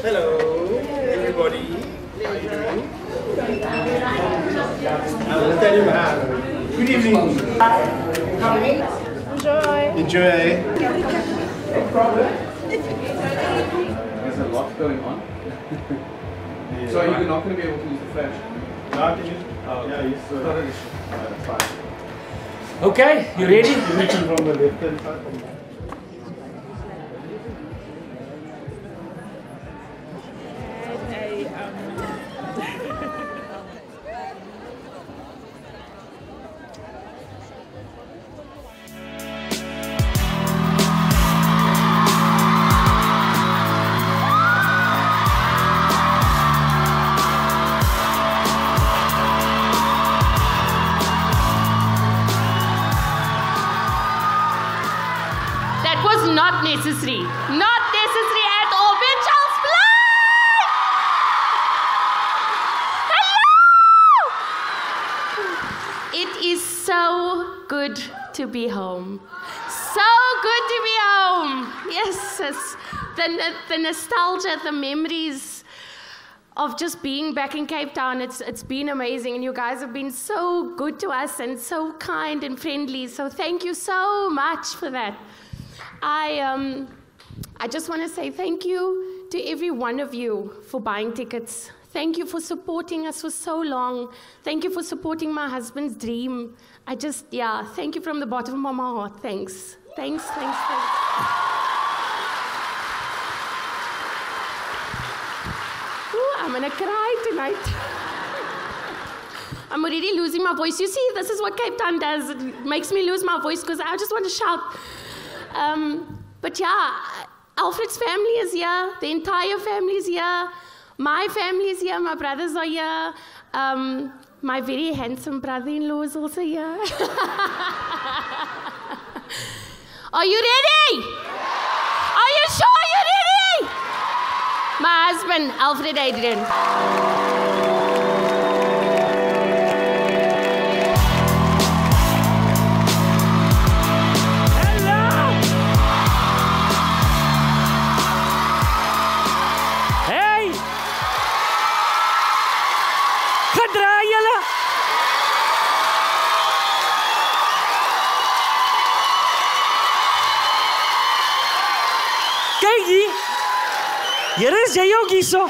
Hello, everybody. How are you doing? I'll tell you how. Good evening. Enjoy. Enjoy. No problem. There's a lot going on. So you're not going to be able to use the flash? Not use. Yeah, use. It's not an issue. Uh, that's fine. Okay, you ready? You reaching from the left hand side. The, the nostalgia, the memories of just being back in Cape Town. It's, it's been amazing, and you guys have been so good to us and so kind and friendly. So, thank you so much for that. I, um, I just want to say thank you to every one of you for buying tickets. Thank you for supporting us for so long. Thank you for supporting my husband's dream. I just, yeah, thank you from the bottom of my heart. Thanks. Thanks, thanks, thanks. Ooh, I'm gonna cry tonight. I'm already losing my voice. You see, this is what Cape Town does. It makes me lose my voice because I just want to shout. Um, but yeah, Alfred's family is here. The entire family is here. My family is here. My brothers are here. Um, my very handsome brother-in-law is also here. are you ready? Are you sure you're ready? My husband, Alfred Adriaan. Is jy ook hierso.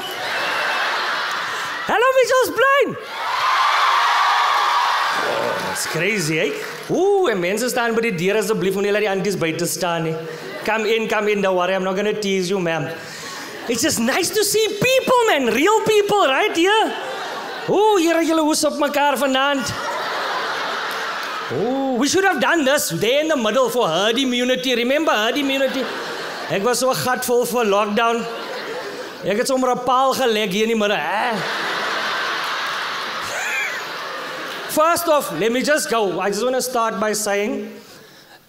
Hallo Mitchells Plain. Oh, it's crazy, hè? Ooh, en mense staan by die deur asseblief moenie laat die aunties buite staan nie. Eh? Come in, come in, don't worry, I'm not going to tease you, ma'am. It's just nice to see people, man. Real people, right here. Ooh, hier julle hoes op mekaar vanaand. Ooh, we should have done this there in the middle for herd immunity. Remember herd immunity? Ek was so gatvol vir lockdown. Ek het sommer 'n paal gelek hier in die middag. Hè? First off, let me just go. I just want to start by saying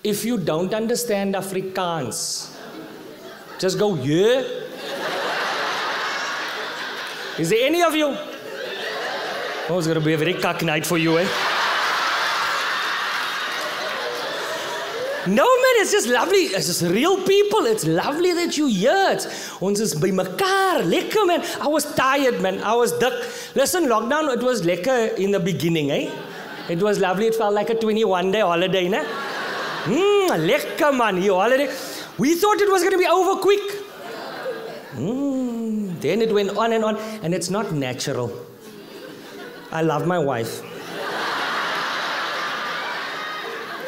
if you don't understand Afrikaans, just go, yeah. Is there any of you? Oh, it's going to be a very cock night for you, eh? No man, it's just lovely. It's just real people. It's lovely that you here. It's, ons is by mekaar. Lekker man. I was tired man. I was dik. Listen, lockdown it was lekker in the beginning, eh? It was lovely. It felt like a 21 day holiday, né? Mmm, lekker man. Your holiday. We thought it was going to be over quick. Mm, then it went on and on, and it's not natural. I love my wife.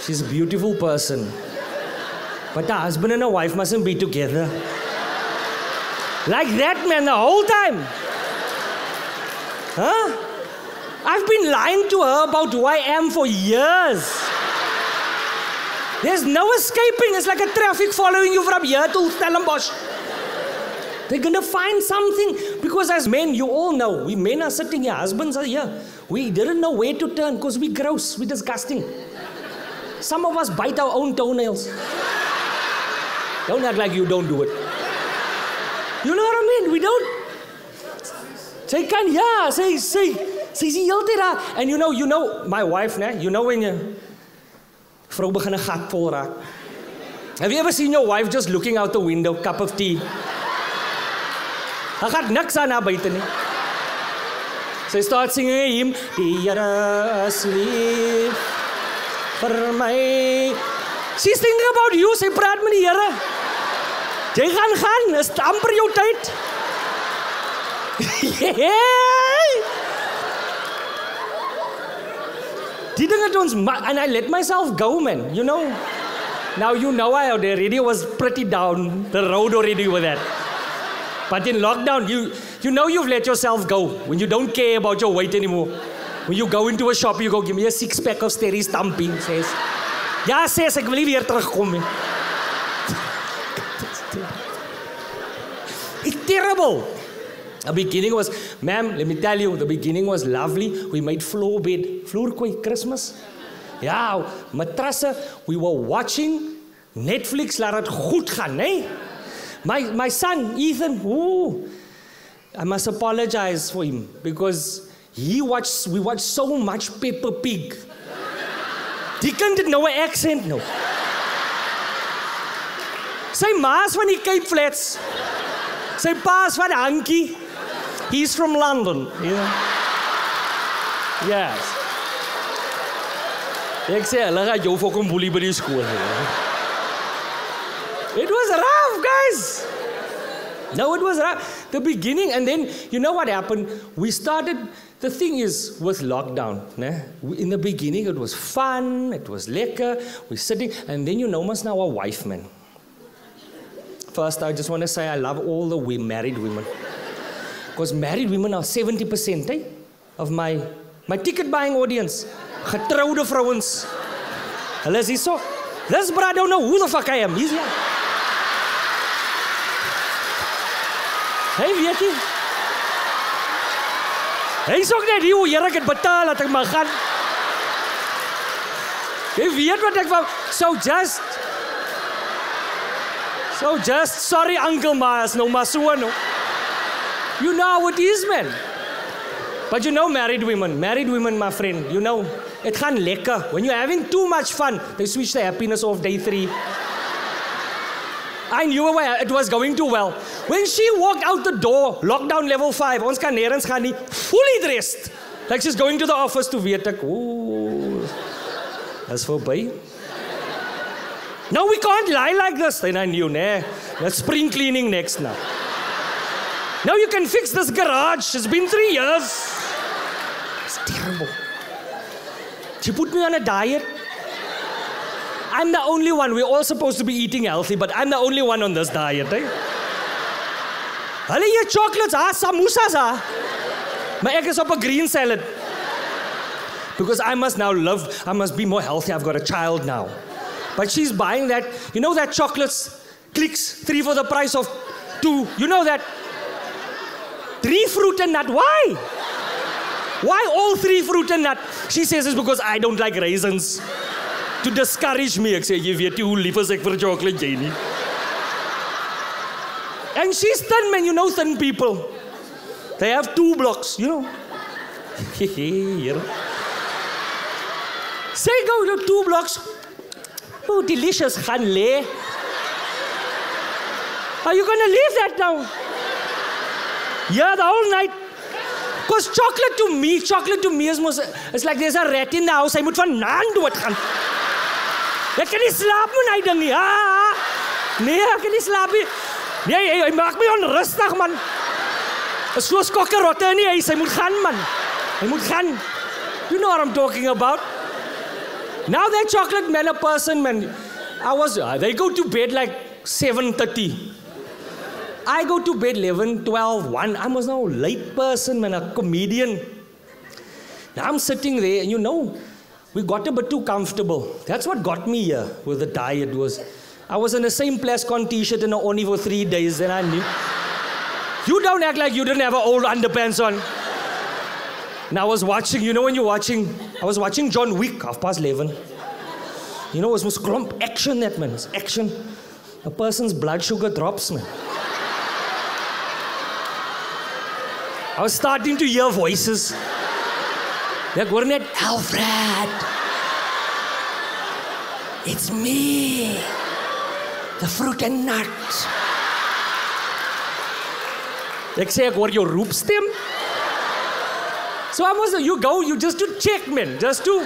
She's a beautiful person. But the husband and a wife mustn't be together. Like that, man, the whole time. Huh? I've been lying to her about who I am for years. There's no escaping. It's like a traffic following you from here to Stellenbosch. They're gonna find something because as men, you all know, we men are sitting here, husbands are here. We didn't know where to turn because we gross, we disgusting. Some of us bite our own toenails. Don't act like you don't do it. You know what I mean? We don't. Sy kan ja, sy sy sy is hele daar. And you know, you know my wife, né? You know when jy vrou begin 'n gat vol raak. Have you ever seen your wife just looking out the window, cup of tea? Hy gaan niks aan daar buite nie. Sy start singing lief vir my. She's thinking about you, sy praat met die Here. Jy gaan gaan, is amper jou tyd. yeah. Die ding het ons and I let myself go man, you know. Now you know I the radio was pretty down the road already with that. But in lockdown, you you know you've let yourself go when you don't care about your weight anymore. When you go into a shop, you go give me a six pack of Sterry Stampy, says. Ja, says ek wil nie weer terugkom. It's terrible. The beginning was, ma'am, let me tell you, the beginning was lovely. We made floor bed, floor quite Christmas. Ja, matrasse, we were watching Netflix, laat dit goed gaan, né? My my son Ethan, ooh, I must apologize for him because he watched we watched so much Peppa Pig. Die kind het nou 'n accent no. Sy ma's van die Cape Flats. Sy pa's van Hankey. He's from London, you know. Yes. Ek sê hulle gaan jou fucking boelie by die skool. It was rough, guys. No, it was rough. The beginning, and then you know what happened? We started. The thing is, with lockdown, né? in the beginning it was fun, it was lekker. We're sitting, and then you know, must now a wife, man. First, I just want to say I love all the we married women. Because married women are 70% eh, of my, my ticket buying audience. Getrouwde vrouwens. Hulle is hier so. This bra don't know who the fuck I am. He's here. Hey, weet? Hy ook net hoe Here het betaal dat ek mag gaan. Jy weet wat ek wou so just So just sorry Uncle Mas no masuano. You know what is man. But you know married women, married women my friend, you know, it gaan lekker. When you're having too much fun, they switch the happiness off day 3. I knew where it was going too well. When she walked out the door, lockdown level 5, ons kan nêrens gaan nie, fully dressed. Like she's going to the office to weet ek, ooh. That's verby. No, we can't lie like this. Then I knew, nah. Let's spring cleaning next now. Now you can fix this garage. It's been three years. It's terrible. She put me on a diet. I'm the only one. We're all supposed to be eating healthy, but I'm the only one on this diet. Eh? Hulle eet chocolates, ah, samosas, ah. Maar ek is 'n green salad. Because I must now love, I must be more healthy. I've got a child now. But she's buying that, you know that chocolates, clicks, three for the price of two. You know that? Three fruit and nut. Why? Why all three fruit and nut? She says it's because I don't like raisins. To discourage me. Ek sê, jy weet nie hoe lief is ek vir chocolate jy nie. And she's thin, man. You know thin people. They have two blocks, you know. Here. Say go to two blocks. Oh, delicious gaan lê. Are you gonna leave that now? Yeah, the whole night. Cause chocolate to me, chocolate to me is mos it's like there's a rat in the house. Hy moet vanaand dood gaan. Ek kan nie slaap met hy ding nie. Ah, nee, ek kan nie slaap nie. Nee, hy, hy maak my onrustig man. Is so skokkerotte in die huis. Hy moet gaan man. Hy moet gaan. You know what I'm talking about? Now that chocolate man a person man. I was uh, they go to bed like 7:30. I go to bed 11, 12, 1. I was now a late person man, a comedian. Now I'm sitting there and you know, we got a bit too comfortable. That's what got me here with the diet was I was in the same Plascon t-shirt and only for three days and I knew. You don't act like you didn't have old underpants on. And I was watching, you know when you're watching, I was watching John Wick, half past 11. You know, it was most clump action that man, it's action. A person's blood sugar drops, man. I was starting to hear voices. Hoor net Alfred. It's me. The fruit and nut. Ek sê ek hoor jou roepstem. So I was you go you just to check man, just to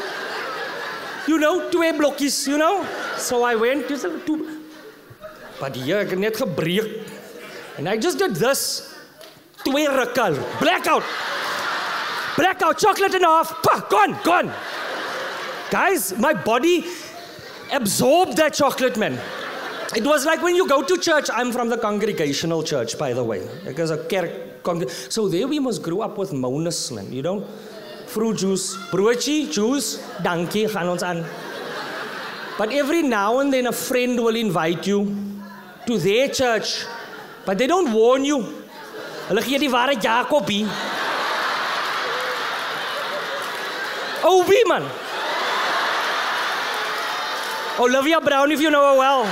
you know, twee blokkies, you know. So I went to to but hier ek net gebreek. And I just did this. Twee rukke. Blackout. Blackout chocolate and a half. Pah, gone, gone. Guys, my body absorbed that chocolate man. It was like when you go to church. I'm from the congregational church, by the way. Because a kerk. congre- So there we must grow up with monas, man. You know? Fruit juice, broodjie, juice, gaan ons. But every now and then a friend will invite you to their church. But they don't warn you. Hulle gee die ware Jakobie. Oh, Obi man. Olivia Brown, if you know her well.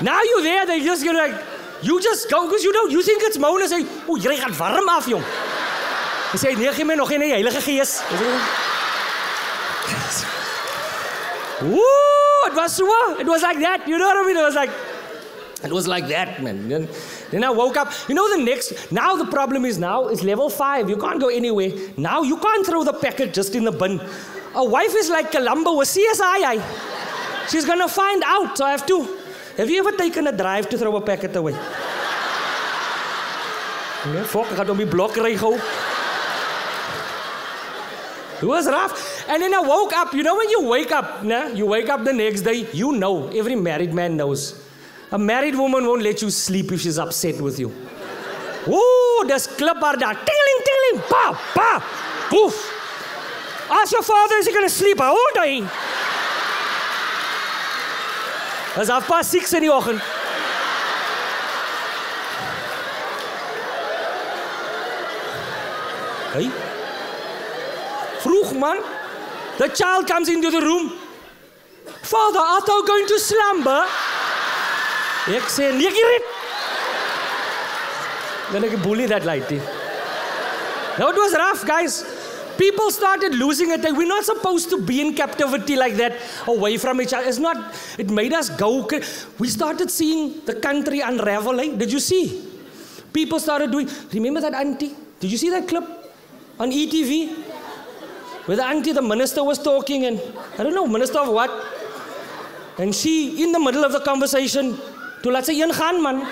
Now you're there, they just gonna like, you just go because you know you think it's Mona sê, "O, jy gaan warm af, jong." Hy sê, "Nee, gee my nog geen Heilige Gees." Woo, it was so, it was like that. You know what I mean? It was like it was like that, man. Then, I woke up. You know the next. Now the problem is now it's level five. You can't go anywhere. Now you can't throw the packet just in the bin. A wife is like Columbo with CSI. Eh? She's gonna find out. So I have to. Have you ever taken a drive to throw a packet away? Fok, ek gaan blok ry gou. It was rough. And then I woke up. You know when you wake up, nah? you wake up the next day, you know, every married man knows. A married woman won't let you sleep if she's upset with you. Ooh, dis klip haar daar. Tingling, tingling. Pa, pa. Poof. Ask your father, is he going to sleep? How old are he? Dis half past 6 in die oggend. Hey. Vroeg man. The child comes into the room. Father, art thou going to slumber? Ek sê nee, Gerrit. Then I bully that lady. No, it was rough, guys. People started losing it. We're not supposed to be in captivity like that, away from each other. It's not. It made us go. We started seeing the country unravel. Eh? Did you see? People started doing. Remember that auntie? Did you see that clip on ETV? Where the auntie, the minister was talking, and I don't know, minister of what? And she, in the middle of the conversation, to laat sy een gaan man.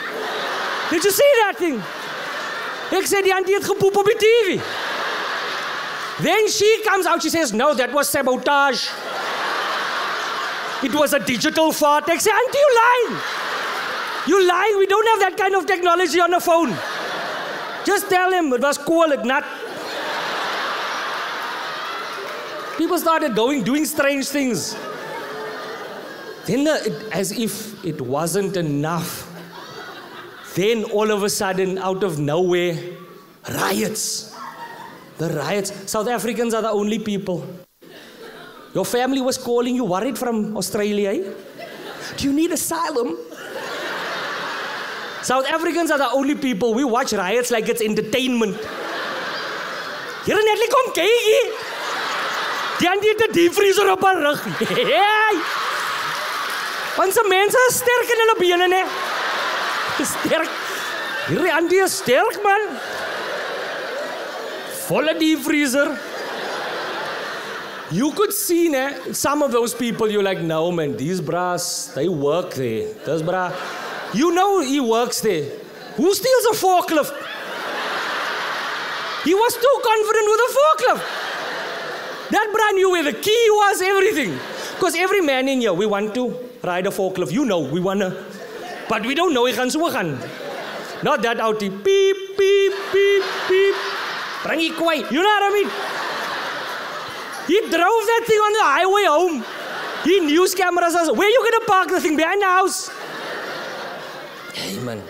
Did you see that thing? Ek sê die auntie het gepoep op die TV. Then she comes out, she says, no, that was sabotage. It was a digital fart. Ek sê, auntie, you lying. You lying. We don't have that kind of technology on the phone. Just tell him it was cool, it not. People started going, doing strange things. Then, the, it, as if it wasn't enough, then all of a sudden, out of nowhere, riots. The riots. South Africans are the only people. Your family was calling you, worried from Australia. Eh? Do you need asylum? South Africans are the only people. We watch riots like it's entertainment. Here net kom kykie. Die auntie het 'n haar rug. Hey! Want se mense is sterk in hulle bene, né? Sterk. Hierdie auntie is sterk, man. Volle diepvriezer. You could see, né? Some of those people, you're like, no, man, these bras, they work there. This bra, you know he works there. Who steals a forklift? He was too confident with a forklift. That bra knew where the key was, everything. Because every man in here, we want to ride a forklift. You know, we want to. But we don't know, we gaan so. Not that out die beep, beep, beep, beep. Bring je kwijt. You know what I mean? He drove that thing on the highway home. He news cameras us. Where you gonna park the thing behind the house? Hey man,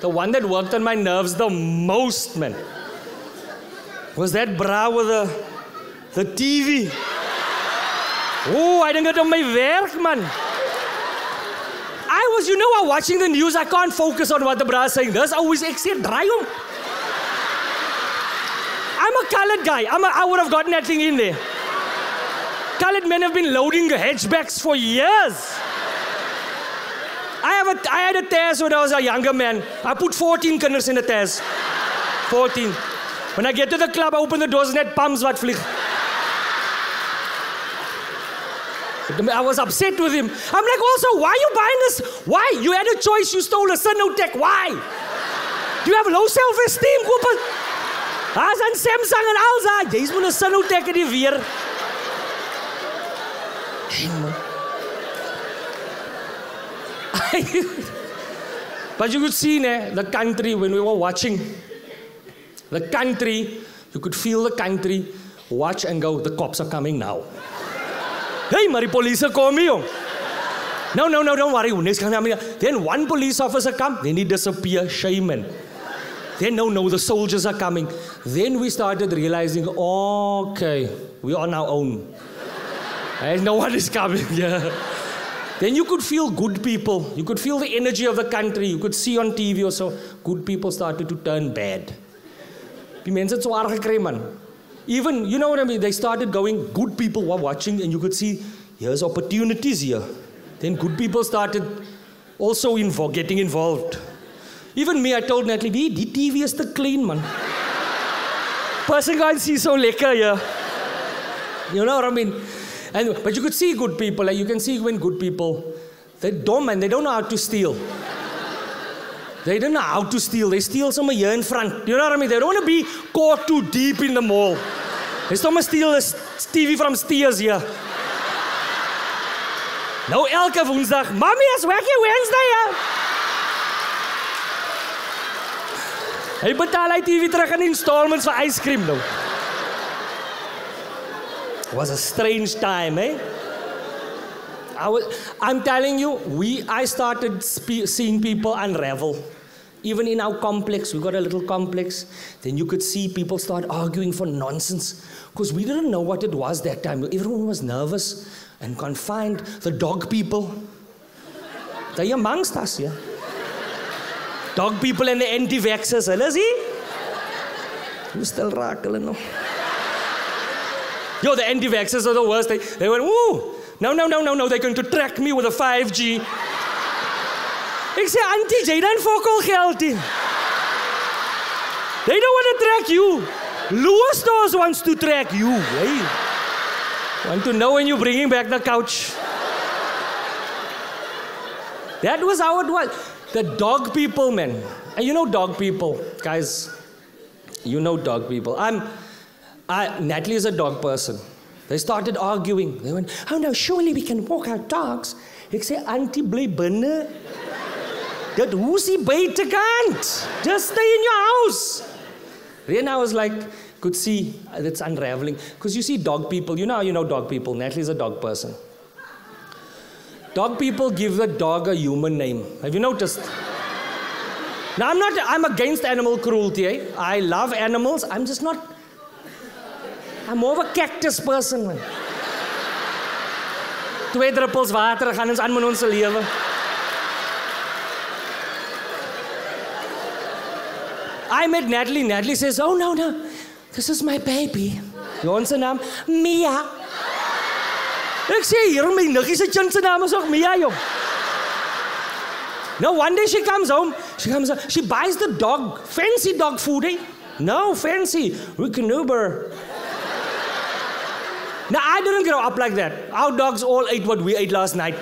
the one that worked on my nerves the most, man, was that bra with the the TV. Oh, I didn't get on my werk, man. I was, you know, I'm watching the news. I can't focus on what the is saying. There's always exit dry. I'm a colored guy. I'm a, I would have gotten that thing in there. Colored men have been loading hatchbacks for years. I have a I had a test when I was a younger man. I put 14 kinders in the test. 14. When I get to the club, I open the doors net pumps what vlieg. I was upset with him. I'm like, also, why are you buying this? Why? You had a choice, you stole a Sinotec. Why? Do you have low self-esteem? Koop het. Daar's 'n Samsung en Alza. Jy's moet 'n Sinotec in die weer. But you could see ne, the country when we were watching. The country, you could feel the country watch and go, the cops are coming now. Hey, kom hier. jong. No, no, no, don't worry. Next then one police officer come, then he disappear, shaman. Then no, no, the soldiers are coming. Then we started realizing, okay, we are on our own. and no one is coming. Yeah. Then you could feel good people. You could feel the energy of the country. You could see on TV or so, good people started to turn bad. Die mense het gekry man. Even, you know what I mean? They started going, good people were watching and you could see, here's opportunities here. Then good people started also invo- getting involved. Even me, I told Natalie, die, die TV is the clean man. Person can't see so lekker here. You know what I mean? And, but you could see good people, like you can see when good people, they're dumb and they don't know how to steal. They don't know how to steal. They steal somewhere here in front. You know what I mean? They don't want to be caught too deep in the mall. They must steal this TV from Steers here. Nou elke woensdag, Mommy is working Wednesday. Ja. Hy betaal hy TV terug in installments vir yskrem nou. was a strange time, eh? I was, I'm telling you, we, I started seeing people unravel. Even in our complex, we got a little complex. Then you could see people start arguing for nonsense because we didn't know what it was that time. Everyone was nervous and confined. The dog people, they're amongst us, yeah. Dog people and the anti-vaxxers, hulle is hier. Hoe stil raak hulle nog? Yo, the anti-vaxxers are the worst. They, they went, ooh, no, no, no, no, no, they're going to track me with a 5G. Ek sê, auntie, jy dan fokol geld in. They don't want to track you. Lewis Stores wants to track you. Hey. Want to know when you're bringing back the couch. That was how it was. The dog people, man. And you know dog people, guys. You know dog people. I'm, I, Natalie is a dog person. They started arguing. They went, oh no, surely we can walk our dogs. Ek sê, auntie, bly binne. Dit hoes nie buitekant. Just stay in your house. Then I was like, could see it's unraveling. Because you see dog people, you know you know dog people. Natalie's a dog person. Dog people give the dog a human name. Have you noticed? Now I'm not I'm against animal cruelty. Eh? I love animals. I'm just not I'm more of a cactus person man. Twee water gaan ons aan met ons lewe. I met Natalie. Natalie says, "Oh no, no. This is my baby." Se naam Mia. Ek sê hier my niggie se is Mia jong. No, one day she comes home. She comes. She buys the dog fancy dog food. Eh? No fancy. We can Uber. Now I didn't grow up like that. Our dogs all ate what we ate last night.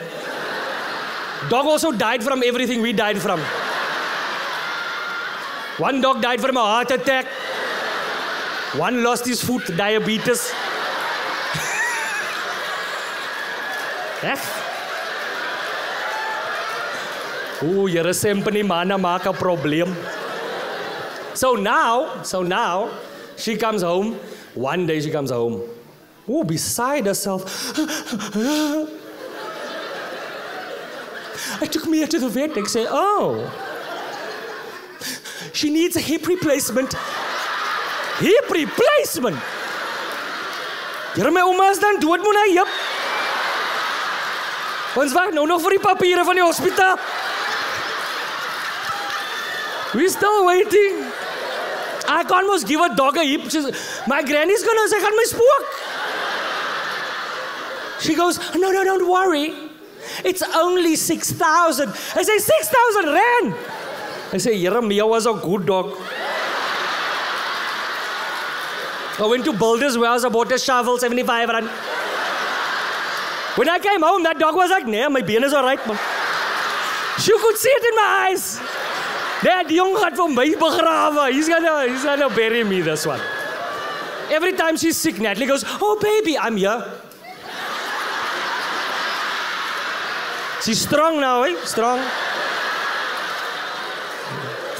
Dog also died from everything we died from. One dog died from a heart attack. One lost his foot, diabetes. Echt? Oeh, jyre sempany manne maak 'n probleem. So now, so now, she comes home. One day she comes home. Oh, beside herself. I took Mia to the vet. Ek sê, "Oh. She needs a hip replacement." Hip replacement. Here my ouma is dan dood moet hy hip. Ons wag nou nog vir die papiere van die hospitaal. We still waiting. I can almost give a dog a hip. She's, my granny's gonna say, "Gaan my spook." She goes, "No, no, don't worry. It's only 6,000. I say, 6,000 rand. I say, Yara Mia was a good dog. I went to Builders Warehouse, I bought a shovel, 75 rand. When I came home, that dog was like, nah, my bean is all right, man. She could see it in my eyes. That young gaat vir my. He's gonna, he's gonna bury me, this one. Every time she's sick, Natalie goes, oh, baby, I'm here. She's strong now, eh? Strong.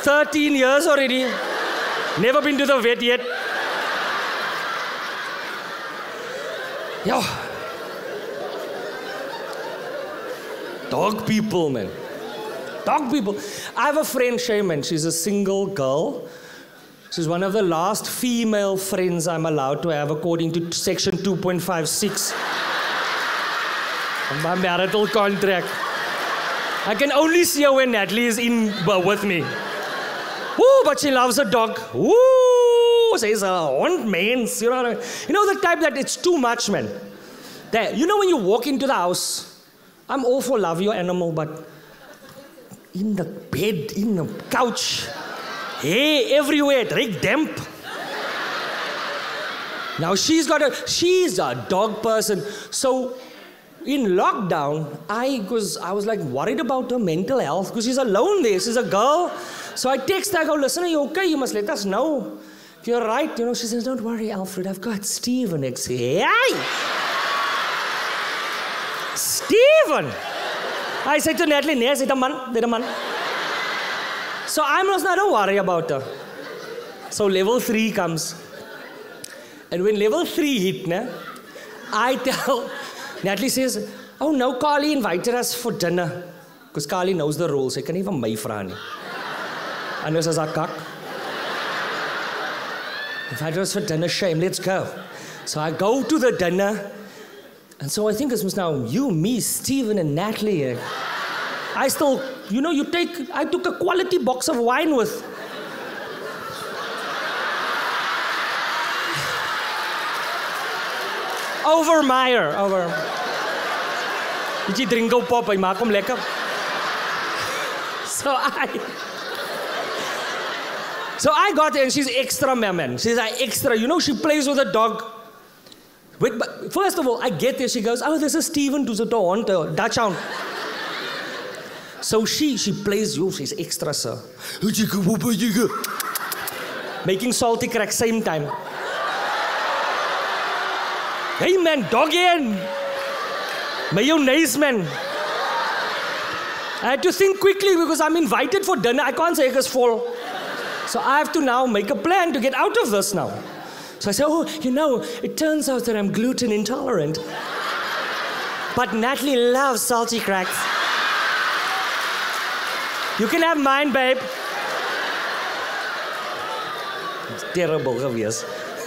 13 years already. Never been to the vet yet. Yeah. Dog people, man. Dog people. I have a friend, Shaman. She's a single girl. She's one of the last female friends I'm allowed to have according to section 2.56 of my marital contract. I can only see her when Natalie is in with me. Ooh, but she loves a dog. Ooh, says a hond mens. You know, you know the type that it's too much, man. That you know when you walk into the house, I'm all for love your animal, but in the bed, in the couch, hey, everywhere, drink damp. Now she's got a she's a dog person. So in lockdown, I was I was like worried about her mental health because she's alone there. She's a girl. So I text her, I go, listen, are you okay? You must let us know. If you're right, you know, she says, Don't worry, Alfred, I've got Stephen. Hey! Stephen! I said to Natalie, nee, sit a man, dit a man. So I'm must not don't worry about her. So level three comes. And when level three hit, ne, I tell Natalie says, Oh no, Carly invited us for dinner. Because Carly knows the rules. Kan nie van my vra Anders as haar kak. Invited us for dinner, shame, let's go. So I go to the dinner. And so I think it was now you, me, Stephen, and Natalie. I still, you know, you take, I took a quality box of wine with. Overmeer, over. Bietjie drinko pop, hy maak hom lekker. So I So I got her and she's extra man. She's like extra. You know, she plays with a dog. Wait, but first of all, I get there. She goes, "Oh, this is Steven to the uh, dachshund." So she she plays you. She's extra, sir. Making Salticrax same time. Hey man, dog in. Mayonnaise man. I had to think quickly because I'm invited for dinner. I can't say it's full. So I have to now make a plan to get out of this now. So I say, oh, you know, it turns out that I'm gluten intolerant. But Natalie loves Salticrax. You can have mine, babe. It's terrible, obvious.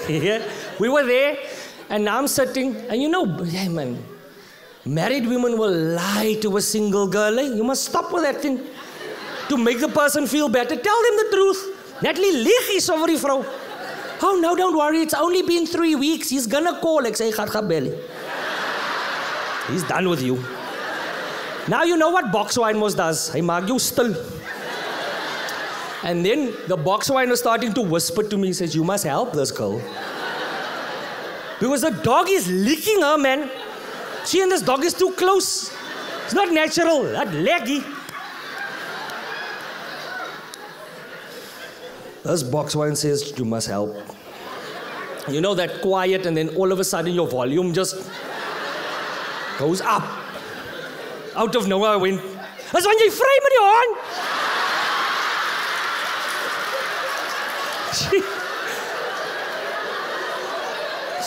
yeah. We were there, and now I'm sitting, and you know, yeah, man, married women will lie to a single girl. Eh? You must stop with that thing. To make the person feel better, tell them the truth. Natalie lieg is over die vrou. Oh no, don't worry, it's only been three weeks. He's gonna call. Ek sê, gaat gaan. He's done with you. Now you know what box wine was does. Hy maak jou stil. And then the box wine was starting to whisper to me, says, you must help this girl. Because the dog is licking her, man. She and this dog is too close. It's not natural. That leggy. This box wine says, You must help. You know that quiet, and then all of a sudden your volume just goes up. Out of nowhere, I went, vry met die hond. She,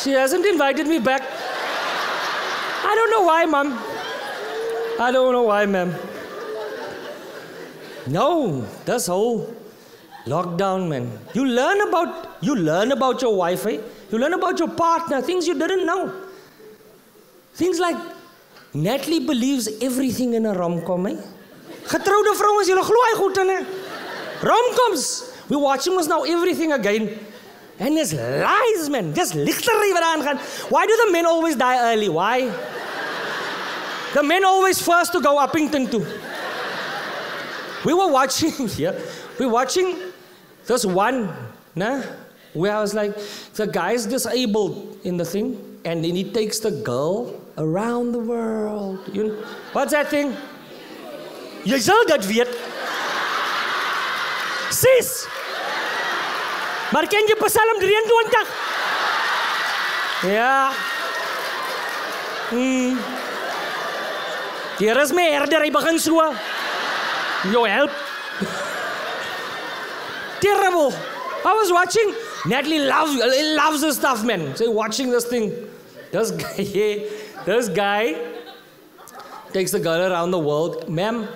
she hasn't invited me back. I don't know why, mom. I don't know why, ma'am. No, that's whole lockdown, man. You learn about you learn about your wife, eh? You learn about your partner, things you didn't know. Things like Natalie believes everything in a rom-com, eh? Getrouwde vrouens, julle glo hy goed in? Rom-coms. We're watching us now everything again. And there's lies, man. Just lichtery wat aangaan. Why do the men always die early? Why? The men always first to go Uppington too. We were watching here. We were watching this one, nah, where I was like, the guy's disabled in the thing, and then he takes the girl around the world. You know, what's that thing? Jy sal dit weet. Sis. Maar ken jy Psalm 23? Ja. Mm. Hier is my herder, hy begin so. Yo help. Terrible. I was watching. Natalie loves loves this stuff, man. So watching this thing. This guy, this guy takes the girl around the world. Ma'am,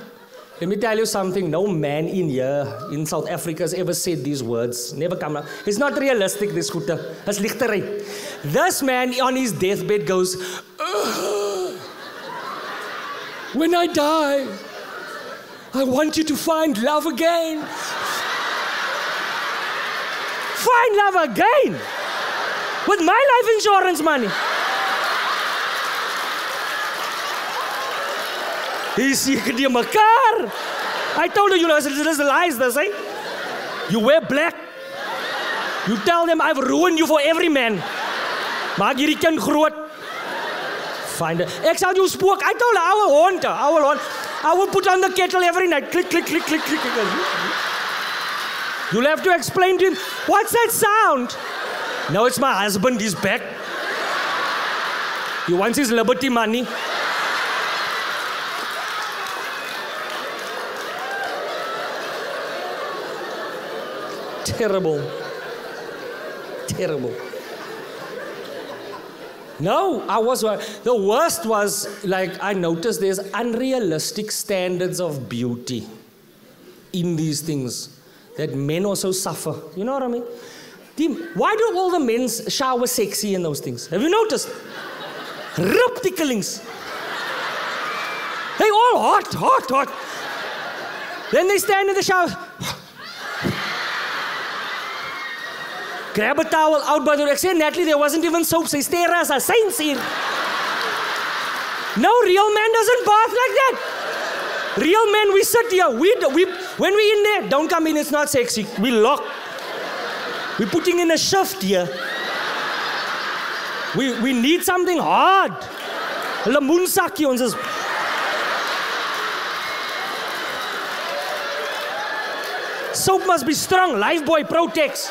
let me tell you something. No man in here, in South Africa, has ever said these words. Never come out. It's not realistic, this scooter. That's lichtery. This man on his deathbed goes, When I die, I want you to find love again. Find love again with my life insurance money. Die mekaar. I told you, know, this is lies, this, eh? You wear black. You tell them I've ruined you for every man. Maak hierdie kind groot. Find it. Ek sal jou spook. I told her. I will haunt. I will put on the kettle every night. Click, click, click, click, click. click. You'll have to explain to him, what's that sound? No, it's my husband. He's back. He wants his liberty money. Terrible. Terrible. No, I was uh, the worst was like I noticed there's unrealistic standards of beauty in these things that men also suffer. You know what I mean? Why do all the men shower sexy in those things? Have you noticed? Rip. They all hot, hot, hot. Then they stand in the shower. Grab a towel out by the Ek sê Natalie there wasn't even soap. Stare as a saints hier. No real man doesn't bath like that. Real men we sit here. We, we when we in there don't come in it's not sexy. We lock. We're putting in a shift here. We we need something hard. Lemoensakkie ons is Soap must be strong. Lifebuoy Protex.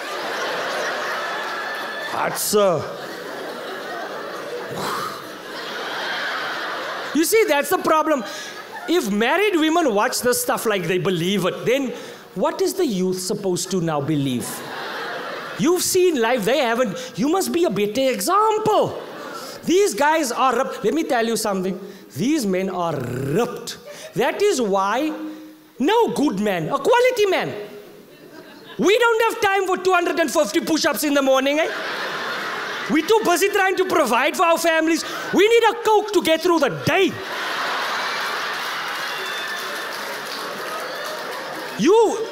That's uh You see, that's the problem. If married women watch this stuff like they believe it, then what is the youth supposed to now believe? You've seen life, they haven't. You must be a better example. These guys are ripped. Let me tell you something. These men are ripped. That is why no good man, a quality man. We don't have time for 250 push ups in the morning. Eh? We're too busy trying to provide for our families. We need a Coke to get through the day. You,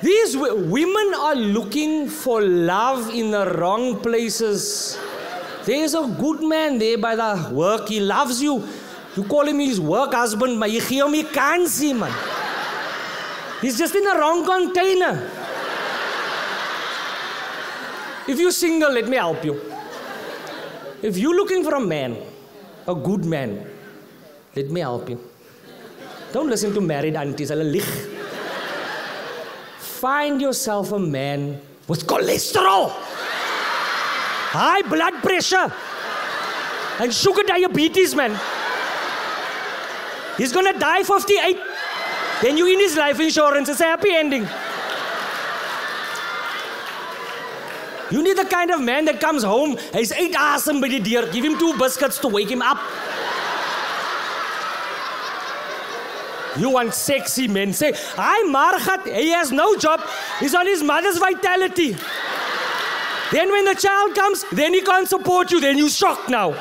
these women are looking for love in the wrong places. There's a good man there by the work. He loves you. You call him his work husband, but you hear me can't see, man. He's just in the wrong container. If you're single, let me help you. If you're looking for a man, a good man, let me help you. Don't listen to married aunties, lieg. Find yourself a man with cholesterol, high blood pressure, and sugar diabetes, man. He's gonna die 58. Then you in his life insurance. It's a happy ending. You need the kind of man that comes home, he's eight awesome by the deer. Give him two biscuits to wake him up. You want sexy men. Say, hi Margat, he has no job. He's on his mother's vitality. Then when the child comes, then he can't support you. Then you're shocked now.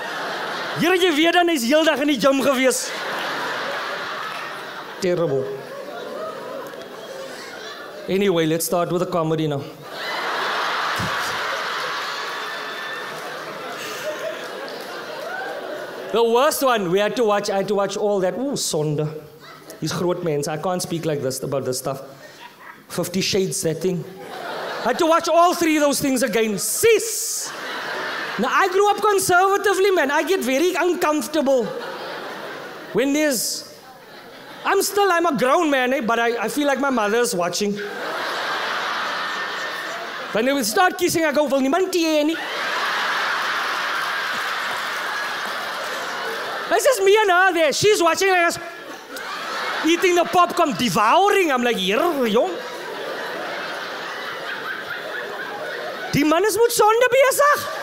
Here jy weet dan hy's heeldag in die gym gewees. Terrible. Anyway, let's start with the comedy now. The worst one, we had to watch, I had to watch all that. Ooh, Sonda. He's groot mens. I can't speak like this about this stuff. Fifty Shades, that thing. I had to watch all three of those things again. Sis! Now, I grew up conservatively, man. I get very uncomfortable when there's. I'm still, I'm a grown man, eh? but I, I feel like my mother's watching. When they would start kissing, I go, wil niemand tie nie. This is me and her there. She's watching us eating the popcorn, devouring. I'm like, jong. Die man is besig.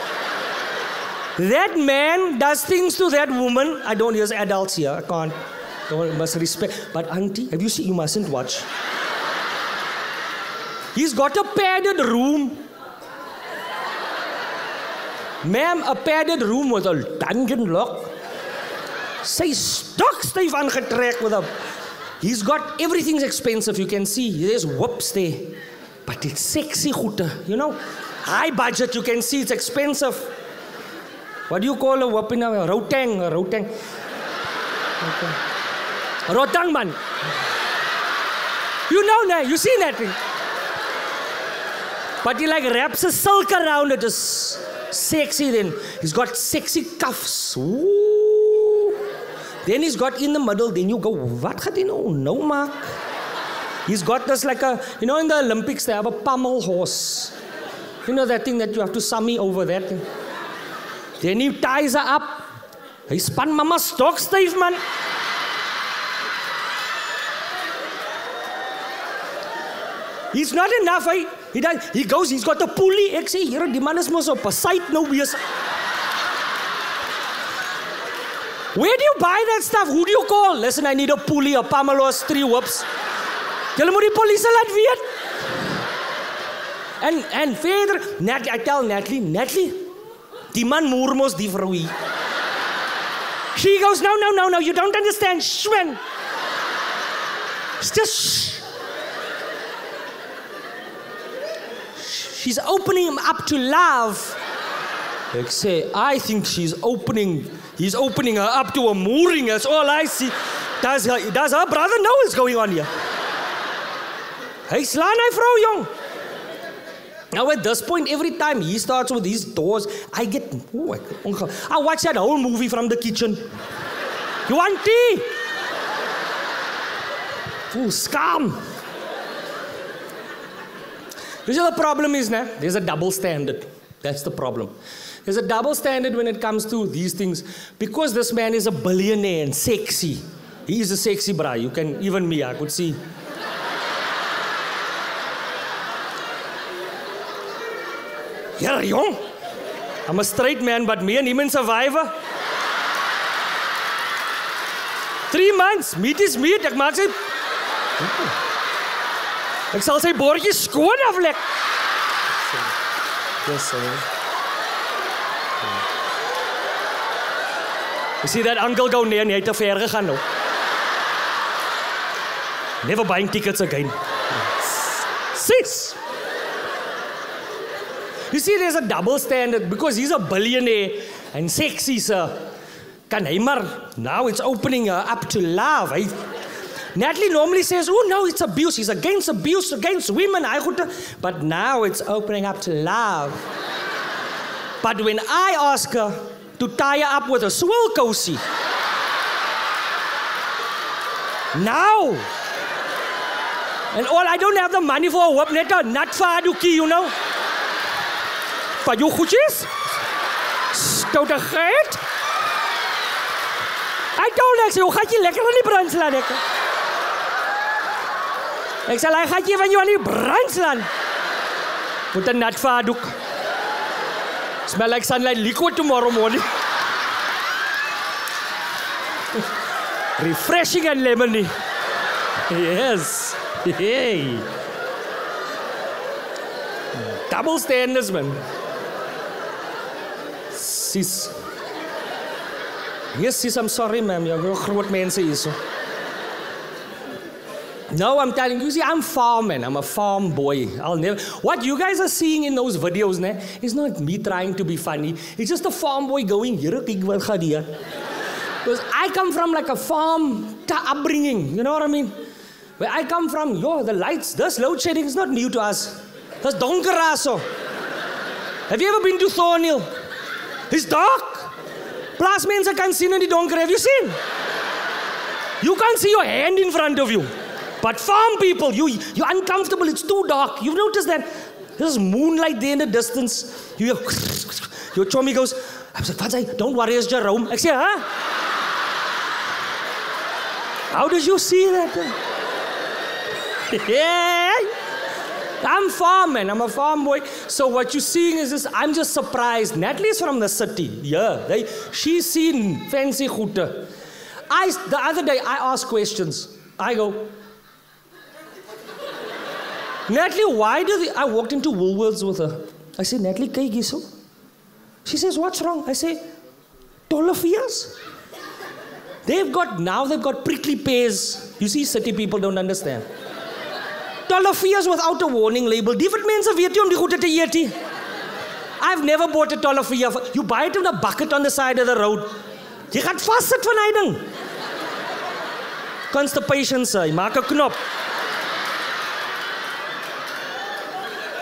That man does things to that woman. I don't use adults here. I can't. Don't must respect. But auntie, have you seen? You mustn't watch. He's got a padded room. Ma'am, a padded room with a dungeon lock. Sy stok styf aangetrek a He's got everything's expensive. You can see there's whoops there. But it's sexy goede, you know. High budget, you can see it's expensive. What do you call a whoop in a rotang? A rotang. Okay. Rotang man. You know that, you seen that thing. But he like wraps a silk around it, just sexy then. He's got sexy cuffs. Ooh. Then he's got in the middle, then you go, what gaat he nou nou maak? He's got this like a, you know in the Olympics they have a pommel horse. You know that thing that you have to summy over that thing. Then he ties her up. Hy span mama stok styf man. He's not enough. He he goes, he's got the pulley. Ek sê, "Here, die man is mos op 'n site nou besig." Where do you buy that stuff? Who do you call? Listen, I need a pulley, a Pamelos, three whoops. Julle moet die polisie laat weet. En en verder, Nat, I tell Natalie, Natalie, die man moer mos. She goes, no, no, no, no, you don't understand, Schwen. It's just shh. She's opening him up to love. Ek sê, I think she's opening, he's opening her up to a mooring. That's all I see. Does her, does her brother know what's going on here? Hy slaan hy. Now at this point, every time he starts with these doors, I get, oh, I, I watch that whole movie from the kitchen. You want tea? Oh, scam. You see the problem is now, there's a double standard. That's the problem. There's a double standard when it comes to these things. Because this man is a billionaire and sexy. He is a sexy bra. You can, even me, I could see. Yeah, jong. I'm a straight man, but me and him in survivor. Three months, meat is meat. Ek maak sy Ek sal sy bordjies skoon aflek. Yes, sir. You see that uncle go near, hy het te ver gegaan nou. Never buying tickets again. Sis. You see, there's a double standard because he's a billionaire and sexy, sir. Kan hy maar, now it's opening up to love. Hy, Natalie normally says, oh no, it's abuse. He's against abuse, against women. Hy goed, but now it's opening up to love. But when I ask her to tie up with a swill cozy, now, and all, I don't have the money for a whip, net a nut for Aduki, you know. For you, jou goedjes? Stoutigheid? Hy told ek sê, hoe gaat jy lekker aan die brand slaan ek? Ek sê, hy gaat jy van jou aan die brand slaan. Met een nat vaardoek. Smell like sunlight liquid tomorrow morning. Refreshing and lemony. Yes. Hey. Double standards, man. Sis. Yes, sis, I'm sorry, ma'am. You're real groot mense hier so. No, I'm telling you, see, I'm farm man. I'm a farm boy. I'll never. What you guys are seeing in those videos, ne, is not me trying to be funny. It's just a farm boy going. Because I come from like a farm upbringing, you know what I mean? Where I come from, yo, the lights, this load shedding is not new to us. That's donker aso. Oh. Have you ever been to Thornhill? It's dark. Plus mense sien in die donker. Have you seen? You can't see your hand in front of you. But farm people, you, you're uncomfortable. It's too dark. You've noticed that there's moonlight there in the distance. You hear, your chummy goes, I like, Fadzai, don't worry, it's Jerome. I say, huh? How did you see that? yeah. I'm farm man. I'm a farm boy. So what you're seeing is this. I'm just surprised. Natalie's from the city. Yeah, they, she's seen fancy goede. I the other day I asked questions. I go, Natalie, why do they, I walked into Woolworths with her. I said, Natalie, kyk hierso. She says, what's wrong? I say, Tolofeas. They've got, now they've got prickly pears. You see, city people don't understand. Tolofeas without a warning label. Die wat mense weet nie om. I've never bought a tolofea. You buy it in a bucket on the side of the road. Jy gaan vassit van hy ding. Constipation maak 'n knop.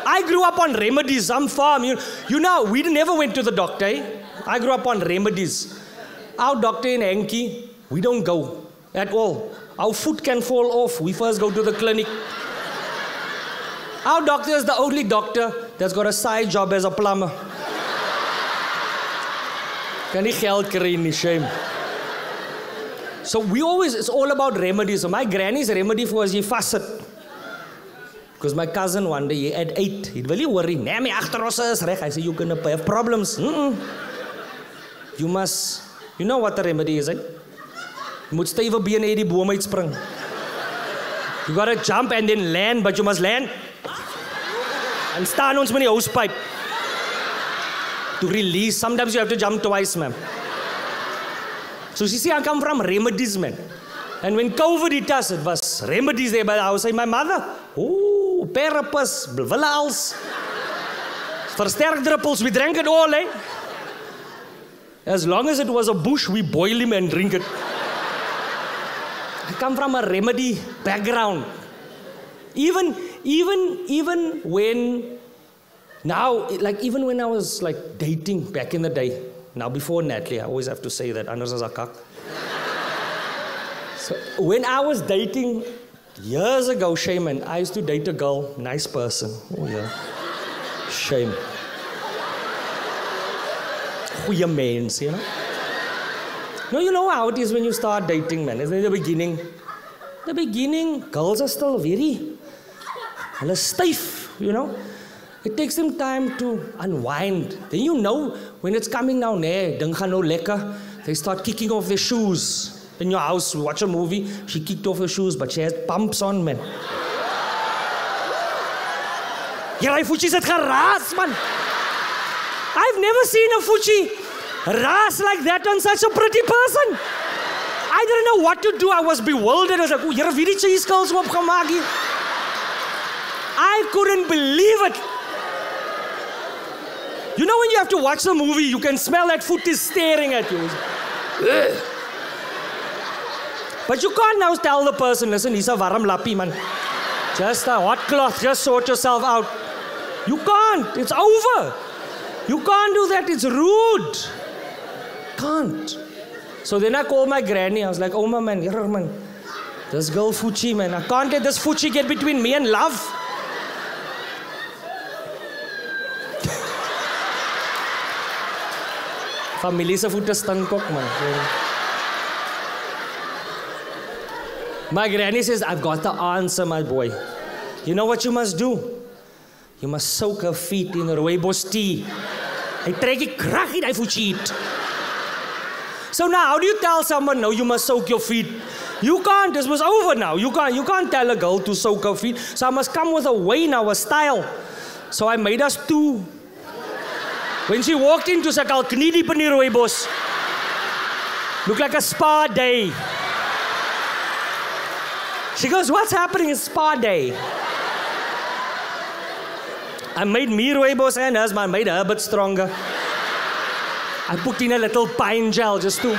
I grew up on remedies. I'm farm. You, you know, we never went to the doctor. Eh? I grew up on remedies. Our doctor in Hankey, we don't go at all. Our foot can fall off. We first go to the clinic. Our doctor is the only doctor that's got a side job as a plumber. Kan nie geld kry shame. So we always, it's all about remedies. So my granny's remedy for was jy. Because my cousin one day, he had eight. He'd really worry. Nee, my achterrosse is reg. I said, you're going to have problems. Mm-mm. You must, you know what the remedy is, eh? Jy moet stywe bene uit die boom uitspring. You gotta jump and then land, but you must land. En staan ons met die hosepipe. To release, sometimes you have to jump twice, man. So you see, I come from remedies, man. And when COVID hit us, it was remedies there by the house. My mother, ooh, perapus, willes, versterkdruppels, we drank it all, eh? As long as it was a bush, we boil him and drink it. I come from a remedy background. Even, even, even when, now, like, even when I was like dating back in the day, now before Natalie, I always have to say that, anders as a kak. So when I was dating years ago, shame, Shaman, I used to date a girl, nice person. Oh yeah. Shame. Goeie mens, you know? No, you know how it is when you start dating, man. It's in the beginning. The beginning, girls are still very, hulle stiff, you know? It takes them time to unwind. Then you know when it's coming down there, ding lekker. They start kicking off their shoes. In your house, watch a movie, she kicked off her shoes, but she has pumps on, man. Man. I've never seen a fuchi ras like that on such a pretty person. I didn't know what to do. I was bewildered. I was like, "O, Here, wie die cheese skulls opgemaak hier?" I couldn't believe it. You know when you have to watch the movie, you can smell that foot is staring at you. Ugh. But you can't now tell the person, listen, he's a warm lappy, man. Just a hot cloth, just sort yourself out. You can't. It's over. You can't do that. It's rude. Can't. So then I called my granny. I was like, oh, my man, here, man. This girl Fuchi, man. I can't let this Fuchi get between me and love. Familie se voete stink ook, man. My granny says, I've got the answer, my boy. You know what you must do? You must soak her feet in rooibos tea. Hy trek die krag uit hy voetjiet. So now, how do you tell someone, no, you must soak your feet? You can't. This was over now. You can't. You can't tell a girl to soak her feet. So I must come with a way now, a style. So I made us two. When she walked into sy al knie diep in rooibos. Look like a spa day. She goes, What's happening? in spa day. I made me rooibos and hers, I made her a bit stronger. I put in a little pine gel just to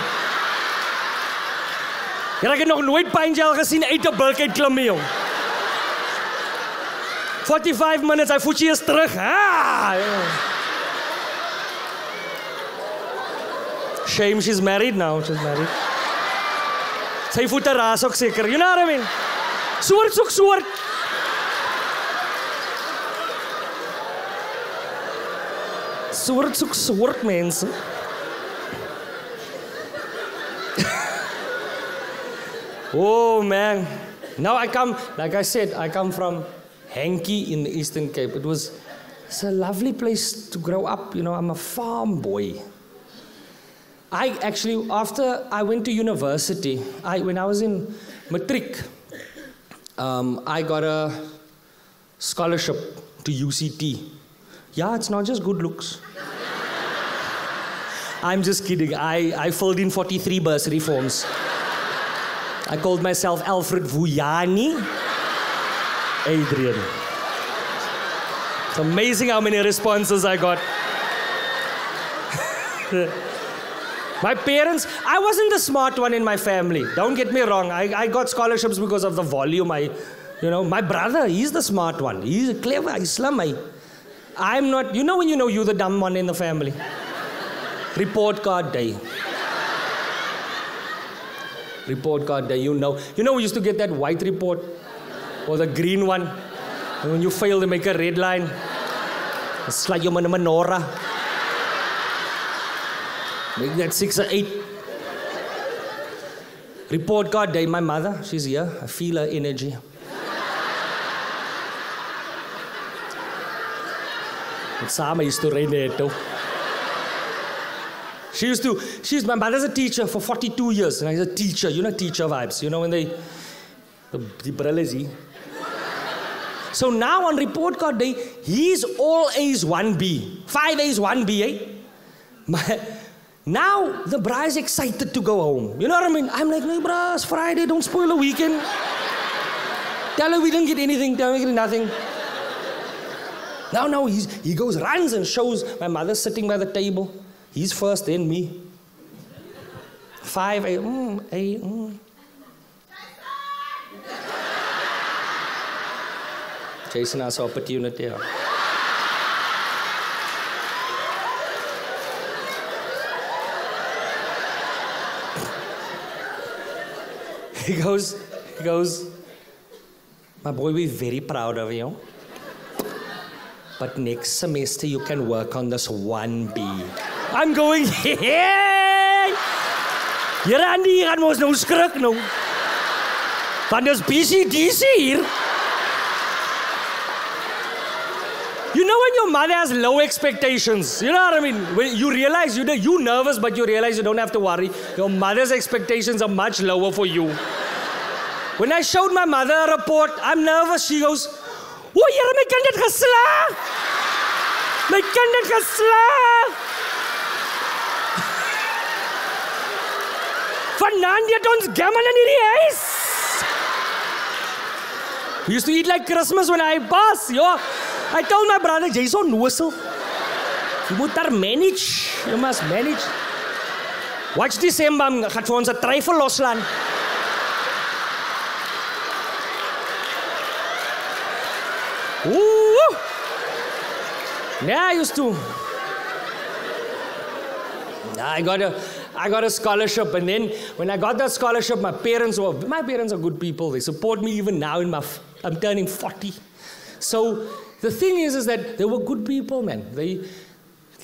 Ja, ek nog nooit pynjel gesien uit 'n bulk uit klim jong. 45 minutes, hy voetjie is terug. Ah! Shame she's married now, she's married. Sy voete raas ook seker. You know what I mean? Soort soek soort. Soort soek soort mense. oh man. Now I come, like I said, I come from Hankey in the Eastern Cape. It was it's a lovely place to grow up. You know, I'm a farm boy. I actually, after I went to university, I, when I was in matric, um, I got a scholarship to UCT. Yeah, it's not just good looks. I'm just kidding. I, I filled in 43 bursary forms. I called myself Alfred Vuyani Adriaan. It's amazing how many responses I got. my parents, I wasn't the smart one in my family. Don't get me wrong. I, I got scholarships because of the volume. I, you know, my brother, he's the smart one. He's a clever, he's. I, I'm not, you know when you know you're the dumb one in the family? Report card day. report card day, you know. You know we used to get that white report or the green one. And when you fail, they make a red line. It's like you're a menorah. Make that six or eight. Report card day, my mother, she's here. I feel her energy. But Sama used to rain it too. She used to, she's, my mother's a teacher for 42 years. And I a teacher, you know, teacher vibes. You know, when they, the, the bralazi. So now on report card day, he's all A's 1B. Five A's 1B, eh? My, now the bra is excited to go home. You know what I mean? I'm like, no, bro, it's Friday, don't spoil the weekend. Tell her we didn't get anything, tell her we get nothing. Now, now he's, he goes, runs and shows my mother sitting by the table. He's first, then me. Five, eight, mm, eight, mm. Jason has opportunity. Yeah. He goes, he goes, my boy, we're very proud of you. But next semester you can work on this 1B. I'm going, hey! Here Andy, gaan ons nou skrik nou. Want dis BCDC hier. You know when your mother has low expectations, you know what I mean? When you realize you you're nervous, but you realize you don't have to worry. Your mother's expectations are much lower for you. When I showed my mother a report, I'm nervous. She goes, "O, Here, my kind het geslaag. My kind het geslaag." Vanaand het ons gammel in hierdie huis. We used to eat like Christmas when I pass, yo. I told my brother, so nosel. Jy moet daar manage. You must manage. Watch December, gaan vir ons 'n tryfel loslaan. Ooh. Yeah, I used to. I got a I got a scholarship and then when I got that scholarship my parents were my parents are good people they support me even now in my I'm turning 40 so the thing is is that they were good people man. They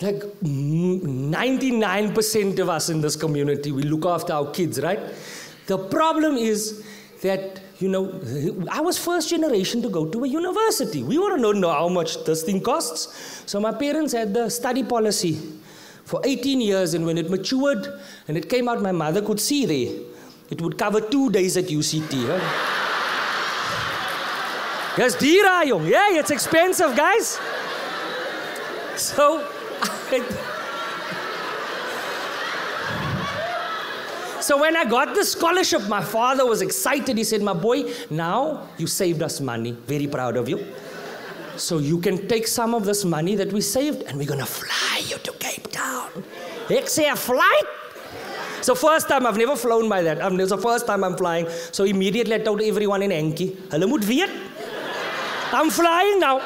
like 99% of us in this community we look after our kids right? The problem is that you know i was first generation to go to a university. We want to know how much this thing costs. So my parents had the study policy for 18 years and when it matured and it came out my mother could see there it would cover two days at uct? Yes dira jong yeah it's expensive guys so So when I got the scholarship, my father was excited. He said, My boy, now you saved us money. Very proud of you. So you can take some of this money that we saved and we're going to fly you to Cape Town. 'n flight? So first time I've never flown by that. Um, it's the first time I'm flying. So immediately I told everyone in Hankey, hulle moet. I'm flying now.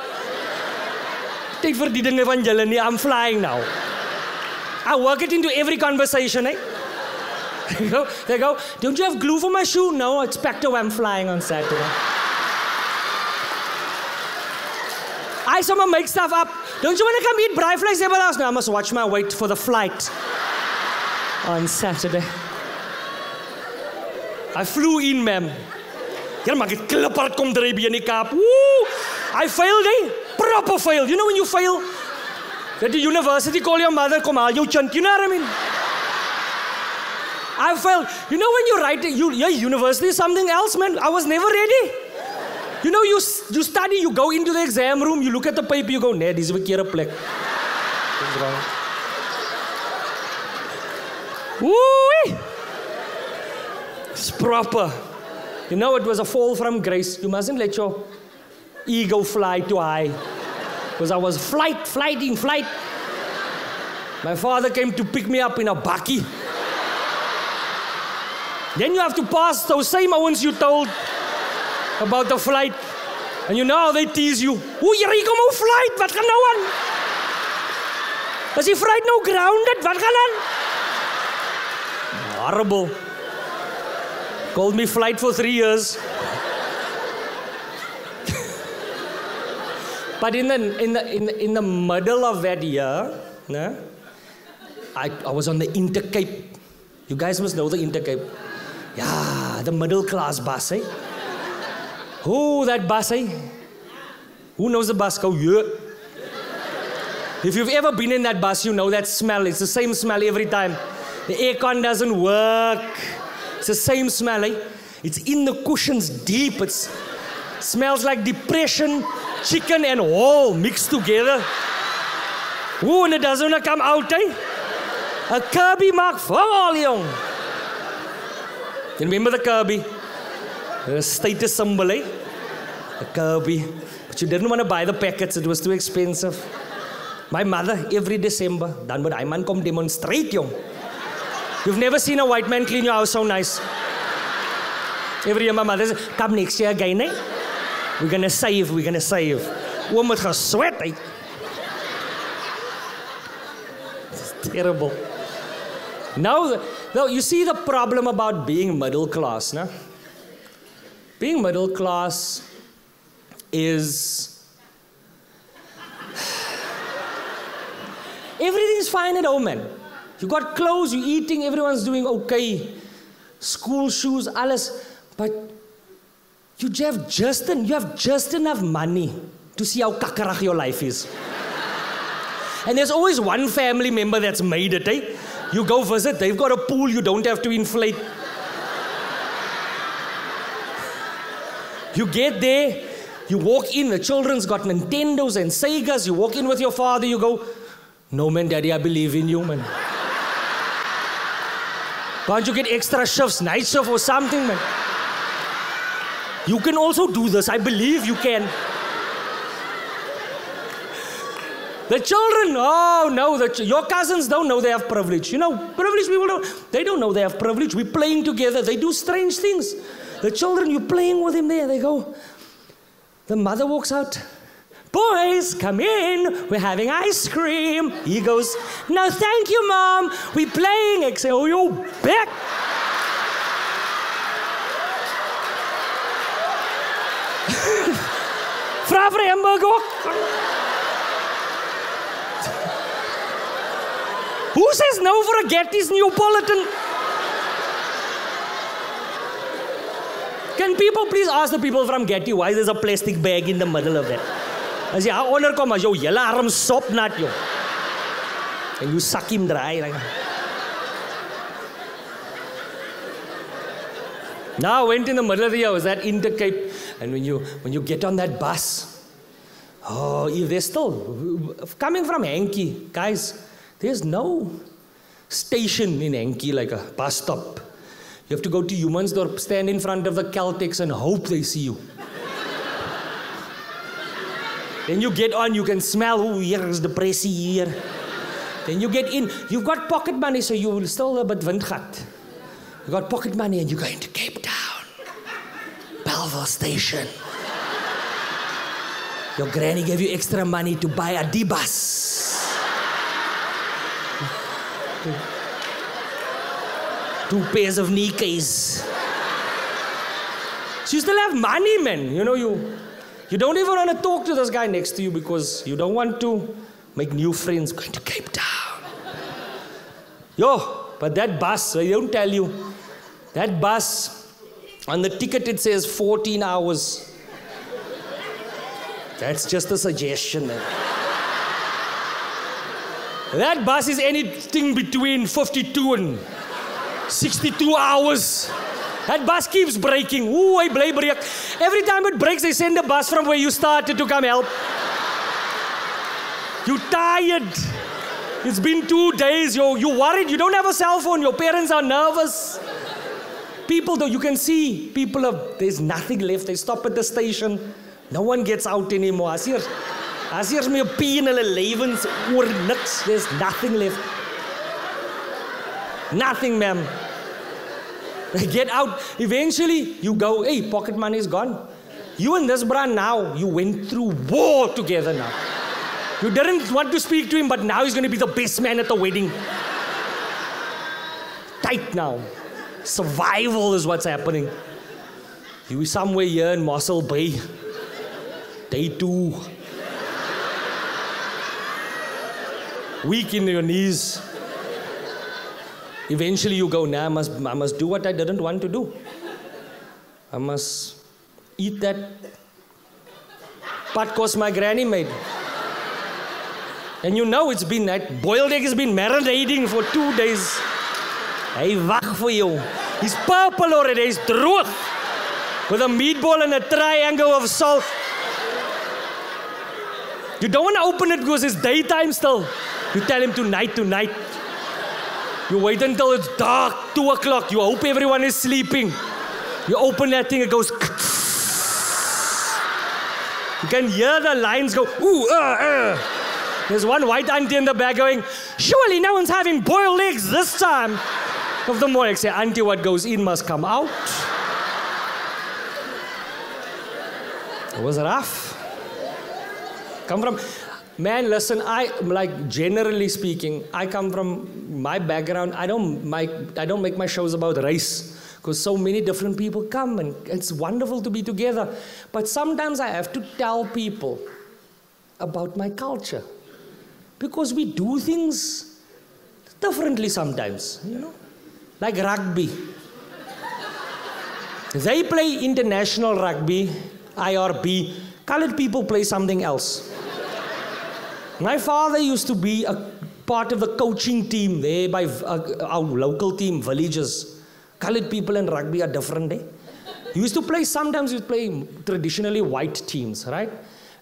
Take van julle nie. I'm flying now. I work it into every conversation, eh? They go, they go, don't you have glue for my shoe? No, it's Pacto, I'm flying on Saturday. I someone make stuff up. Don't you want to come eat vleis there with us? No, I must watch my weight for the flight on Saturday. I flew in, ma'am. I failed, eh? Proper fail. You know when you fail? That the university call your mother, come haal jou chint. You know what I mean? I failed. You know when you write, you, your university is something else, man. I was never ready. You know, you, you study, you go into the exam room, you look at the paper, you go, nee, dis 'n verkeerde plek. What's wrong? Woo! It's proper. You know, it was a fall from grace. You mustn't let your ego fly too high. Because I was flight, flighting, flight. My father came to pick me up in a bakkie. Then you have to pass those same ones you told about the flight. And you know how they tease you. Hoe jy kom op flight, wat gaan nou aan? Is die flight nou grounded? Wat gaan aan? Horrible. Called me flight for three years. but in the, in, the, in, the, in the middle of that year, nah, I, I was on the Intercape. You guys must know the Intercape. Yeah, the middle class bus, eh? Oh, that bus, eh? Who knows the bus? Go, yeah. If you've ever been in that bus, you know that smell. It's the same smell every time. The aircon doesn't work. It's the same smell, eh? It's in the cushions deep. It smells like depression, chicken, and all mixed together. Ooh, and it doesn't wanna come out, eh? A Kirby maak vol, jong. You remember the Kirby? The status symbol, eh? A Kirby. But you didn't want to buy the packets, it was too expensive. My mother, every December, dan moet hy man kom demonstrate, jong. You've never seen a white man clean your house so nice. Every year my mother says, come next year again, eh? We're gonna save, we're gonna save. Oom het gesweat, eh? It's terrible. Now, now, you see the problem about being middle class, no? Being middle class is everything's fine at home, man. You got clothes, you're eating, everyone's doing okay. School shoes, alles. But you have Justin. you have just enough money to see how kakarach your life is. and there's always one family member that's made it, eh? You go visit, they've got a pool, you don't have to inflate. You get there, you walk in, the children's got Nintendos and Segas. You walk in with your father, you go, No, man, daddy, I believe in you, man. Can't you get extra shifts, night shift or something, man? You can also do this. I believe you can. The children, oh no, the your cousins don't know they have privilege. You know, privileged people don't, they don't know they have privilege. We're playing together, they do strange things. The children, you're playing with him there, they go. The mother walks out. Boys, come in. We're having ice cream. He goes, No, thank you, mom. We're playing. I say, Oh, you vir 'n. Who says no for a Getty's Neapolitan? Can people please ask the people from Getty why there's a plastic bag in the middle of that? As jy onder kom as jou hele arm sop nat jou. En jy sak hom draai like. Now I went in the middle of the year, was that Intercape, and when you when you get on that bus, oh, if they're still coming from Hankey, guys, there's no station in Hankey like a bus stop. You have to go to Humansdorp, stand in front of the Caltex and hope they see you. Then you get on, you can smell, oh, here is the pressy here. Then you get in. You've got pocket money, so you will still a bit windgat. You got pocket money and you're going to Cape Town. Bellville Station. Your granny gave you extra money to buy a D-bus. Two pairs of knees. You still have money, man. You know, you you don't even want to talk to this guy next to you because you don't want to make new friends going to Cape Town. Yo, but that bus, I don't tell you, that bus, on the ticket it says 14 hours. That's just a suggestion. That bus is anything between 52 and 62 hours. That bus keeps breaking. Ooh, I bly break. Every time it breaks, they send a bus from where you started to come help. You tired. It's been two days. You're, you worried. You don't have a cell phone. Your parents are nervous. People, though, you can see people have, there's nothing left. They stop at the station. No one gets out anymore. As hier, as hier is meer pie in hulle lewens oor. There's nothing left. Nothing, ma'am. Get out. Eventually, you go, hey, pocket money is gone. You and this brand now, you went through war together now. You didn't want to speak to him, but now he's going to be the best man at the wedding. Tight now. Survival is what's happening. You were somewhere here in Mossel Bay. Day two. Weak in your knees. Eventually you go, nah, I must, I must do what I didn't want to do. I must eat that padkos my granny made. And you know it's been that boiled egg has been marinating for two days. Hy wag for you. He's purple already, he's droog. With a meatball and a triangle of salt. You don't want to open it because it's daytime still. You tell him tonight, tonight. You wait until it's dark, 2 o'clock. You hope everyone is sleeping. You open that thing, it goes. You can hear the lines go, ooh, uh, uh. There's one white auntie in the back going, surely no one's having boiled eggs this time of the morning. Say, auntie, what goes in must come out. It was rough. Come from, man, listen, I, like, generally speaking, I come from my background. I don't, I don't make my shows about race because so many different people come and it's wonderful to be together. But sometimes I have to tell people about my culture because we do things differently sometimes, you know, like rugby. They play international rugby, IRB. Colored people play something else. My father used to be a part of the coaching team there by uh, our local team, villages. Colored people and rugby are different. Eh? You used to play, sometimes you play traditionally white teams, right?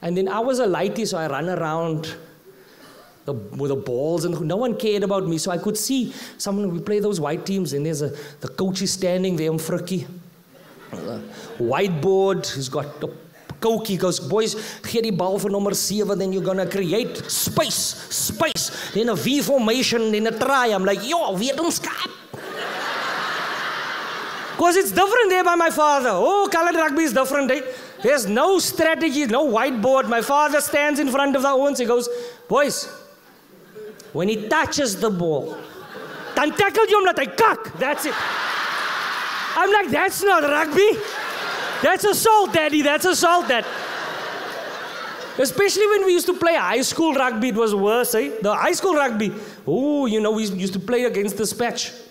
And then I was a lighty, so I ran around the, with the balls, and no one cared about me. So I could see someone, we play those white teams, and there's a, the coach is standing there. Uh, whiteboard, he's got a coke. Goes, boys, gee die bal vir nommer 7, then you're gonna create space, space, then a V formation, then a try. I'm like, yo, wetenskap. Because it's different there by my father. Oh, colored rugby is different. Eh? There's no strategy, no whiteboard. My father stands in front of the owens. He goes, boys, when he touches the ball, dan tackle hom laat hy kak. That's it. I'm like, that's not rugby. That's assault, daddy. That's assault, dad. Especially when we used to play high school rugby, it was worse, eh? The high school rugby. Oh, you know, we used to play against the Spatch.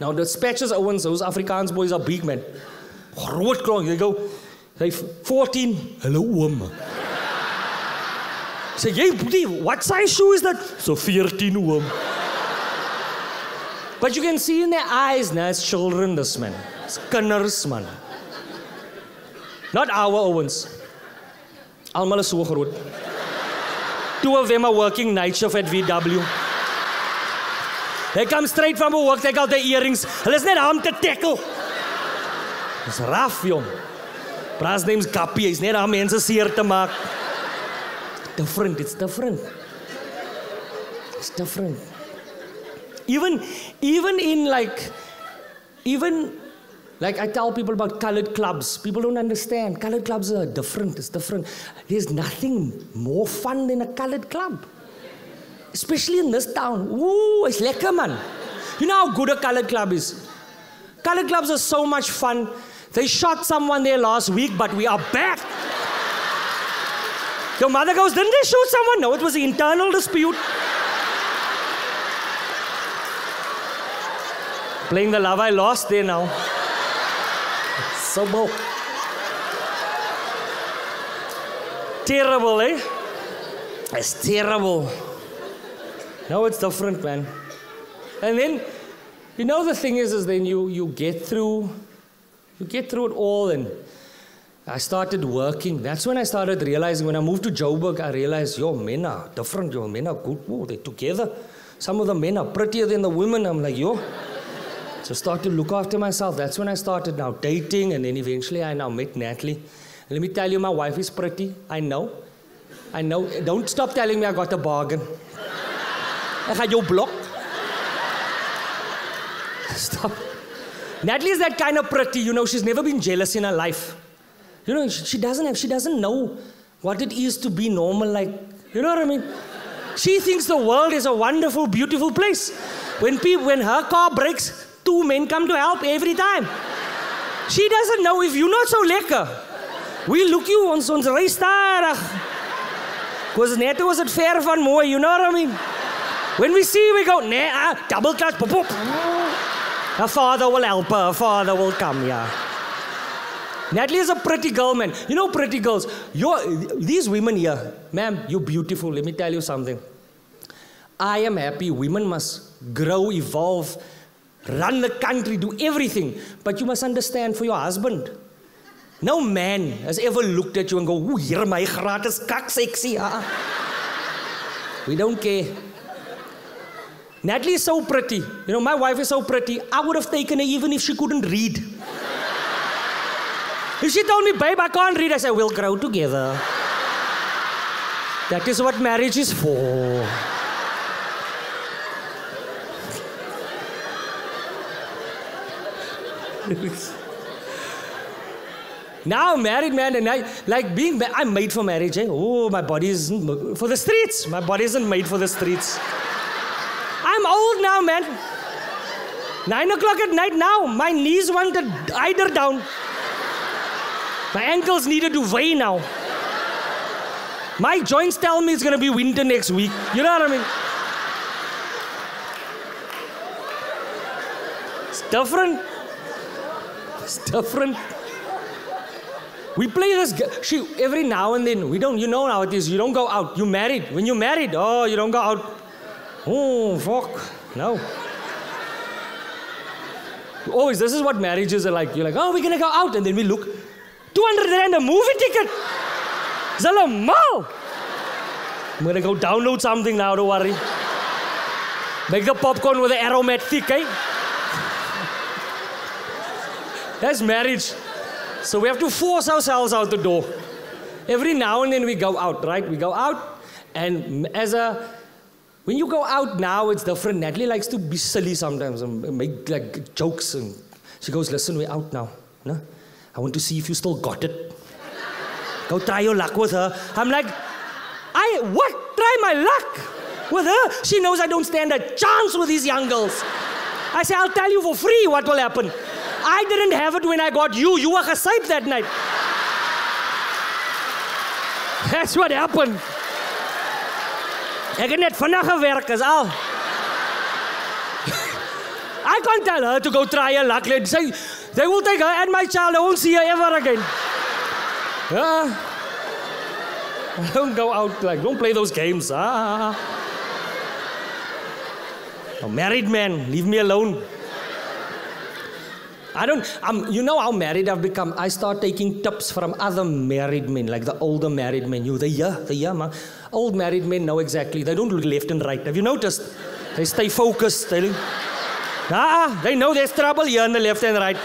Now, the Spatches, Owens, those Afrikaans boys are big, man. Groot klonk. They go, they 14. Hello, oom. Say, hey, what size shoe is that? So 14, oom. But you can see in their eyes, now it's children, this man. It's kinders, man. Not our Owens. Almal is. Two of them are working night shift at VW. They come straight from work, take out their earrings. Hulle is net aan te tackle. Dis raf, jong. Bra's name's Kappie, hy's net aan mense seer te maak. Different, it's different. It's different. Even, even in like, even like I tell people about colored clubs. People don't understand. Colored clubs are different. It's different. There's nothing more fun than a colored club. Especially in this town. Ooh, it's lekker man. You know how good a colored club is? Colored clubs are so much fun. They shot someone there last week, but we are back. Your mother goes, Didn't they shoot someone? No, it was an internal dispute. Playing the love I lost there now. So bold. Terrible, eh? It's terrible. Now it's different, man. And then, you know, the thing is, is then you, you get through, you get through it all and I started working. That's when I started realizing, when I moved to Joburg, I realized, yo, men are different, yo, men are good, oh, they're together. Some of the men are prettier than the women. I'm like, yo. So start to look after myself. That's when I started now dating, and then eventually I now met Natalie. And let me tell you, my wife is pretty. I know. I know. Don't stop telling me I got a bargain. I got your block. Stop. Natalie is that kind of pretty, you know, she's never been jealous in her life. You know, she, she doesn't have, she doesn't know what it is to be normal, like, you know what I mean? She thinks the world is a wonderful, beautiful place. When people, when her car breaks, two men come to help every time. She doesn't know if you're not so lekker. We look you on ons ry stadig. Cause net was it ver van mooi, you know what I mean? When we see we go, nee, ah, double clutch, pop, pop. Her father will help her, her father will come, yeah. Natalie is a pretty girl, man. You know, pretty girls. You're, these women here, ma'am, you're beautiful. Let me tell you something. I am happy. Women must grow, evolve, run the country, do everything. But you must understand for your husband. No man has ever looked at you and go, ooh, hier my gratis kak sexy. Ah. We don't care. Natalie is so pretty. You know, my wife is so pretty. I would have taken her even if she couldn't read. If she told me, babe, I can't read, I said, we'll grow together. That is what marriage is for. Now married man and I like being I'm made for marriage. Eh? Oh, my body isn't for the streets. My body isn't made for the streets. I'm old now, man. Nine o'clock at night now. My knees want to either down. My ankles needed to weigh now. My joints tell me it's gonna be winter next week. You know what I mean? It's different. It's different. We play this. She every now and then. We don't. You know how it is. You don't go out. You married. When you married, oh, you don't go out. Oh, fuck. No. Always, this is what marriages are like. You're like, oh, we're gonna go out, and then we look, 200 rand a movie ticket. Zala mal. I'm gonna go download something now. Don't worry. Make the popcorn with the aromatic, eh? That's marriage. So we have to force ourselves out the door. Every now and then we go out, right? We go out, and as a when you go out now, it's different. Natalie likes to be silly sometimes and make like jokes, and she goes, "Listen, we're out now. No? I want to see if you still got it. Go try your luck with her." I'm like, "I what? Try my luck with her? She knows I don't stand a chance with these young girls." I say, "I'll tell you for free what will happen." I didn't have it when I got you. You were gesyp that night. That's what happened. Ek het net vinnig gewerk is al. I can't tell her to go try her luck. Say they will take her and my child. I won't see her ever again. Yeah. Don't go out like don't play those games. Ah. A married man, leave me alone. I don't, um, you know how married I've become. I start taking tips from other married men, like the older married men. You, the yeah, the yeah, man. Old married men know exactly. They don't look left and right. Have you noticed? They stay focused. They, ah, they know there's trouble here on the left and right.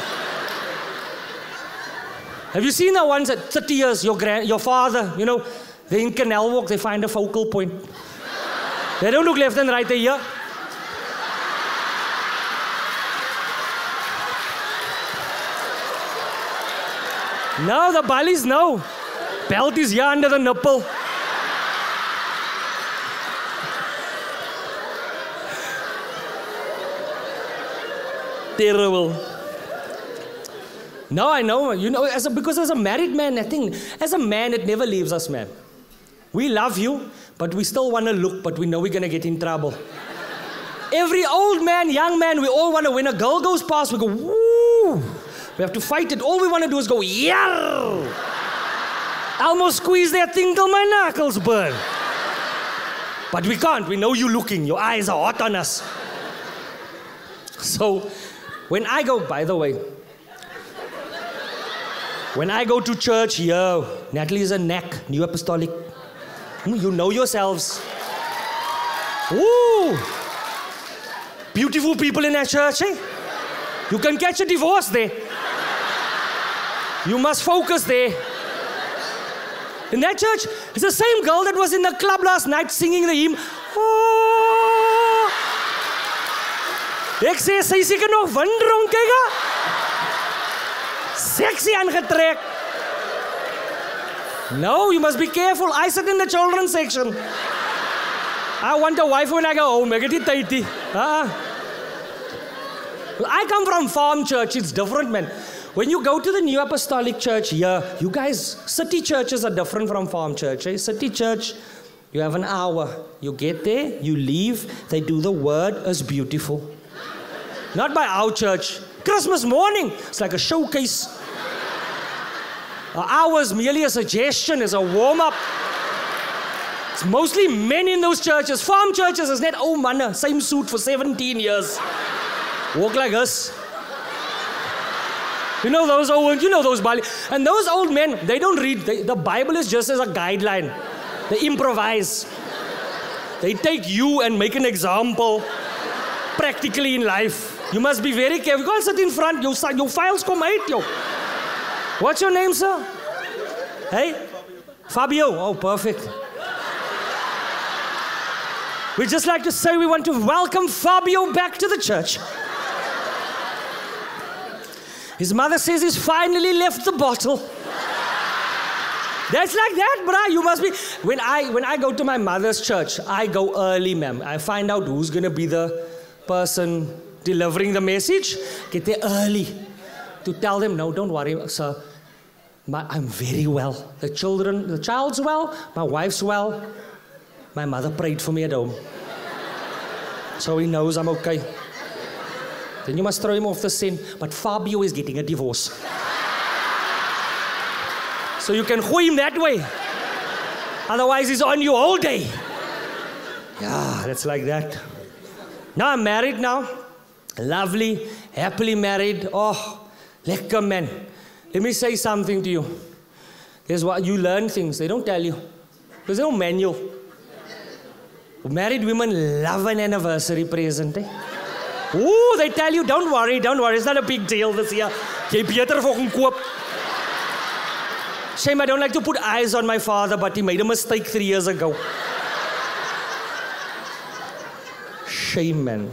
Have you seen the ones at 30 years, your, grand, your father, you know, they in Canal Walk, they find a focal point. They don't look left and right they here. No, the bellies, no. Belt is here under the nipple. Terrible. No, I know. You know, as a, because as a married man, I think, as a man, it never leaves us, man. We love you, but we still want to look, but we know we're going to get in trouble. Every old man, young man, we all want to, when a girl goes past, we go, woo. We have to fight it. All we want to do is go, yeah. Almost squeeze that thing till my knuckles burn. But we can't. We know you looking. Your eyes are hot on us. So, when I go, by the way, when I go to church, yo, Natalie is a neck, New Apostolic. Hmm, You know yourselves. Woo! Beautiful people in that church, eh? You can catch a divorce there. You must focus there. In that church, it's the same girl that was in the club last night singing the hymn. Oh. Sexy. No, you must be careful. I sit in the children's section. I want a wife when I go home. Nie tyd nie. Ah. I come from farm church. It's different, man. When you go to the New Apostolic Church here, you guys, city churches are different from farm church. Eh? City church, you have an hour. You get there, you leave, they do the word as beautiful. Not by our church. Christmas morning, it's like a showcase. An hour is merely a suggestion, it's a warm up. It's mostly men in those churches. Farm churches is net, oh man, same suit for 17 years. Walk like us. You know those old, you know those Bali. And those old men, they don't read. They, the Bible is just as a guideline. They improvise. They take you and make an example practically in life. You must be very careful. You can't sit in front. Your, your files come out, yo. What's your name, sir? Hey? Fabio. Oh, perfect. We just like to say we want to welcome Fabio back to the church. His mother says he's finally left the bottle. That's like that, bruh. You must be. When I when I go to my mother's church, I go early, ma'am. I find out who's gonna be the person delivering the message. Get there early to tell them, no, don't worry, sir. My, I'm very well. The children, the child's well. My wife's well. My mother prayed for me at home, so he knows I'm okay. Then you must throw him off the scent. But Fabio is getting a divorce. So you can whoo him that way. Otherwise, he's on you all day. Yeah, that's like that. Now I'm married now. Lovely, happily married. Oh, lekker man. Let me say something to you. Here's what you learn things. They don't tell you. There's no manual. Married women love an anniversary present. Eh? Ooh, they tell you, don't worry, don't worry, it's not a big deal this year. Jy beter koop. Shame I don't like to put eyes on my father, but he made a mistake three years ago. Shame, man.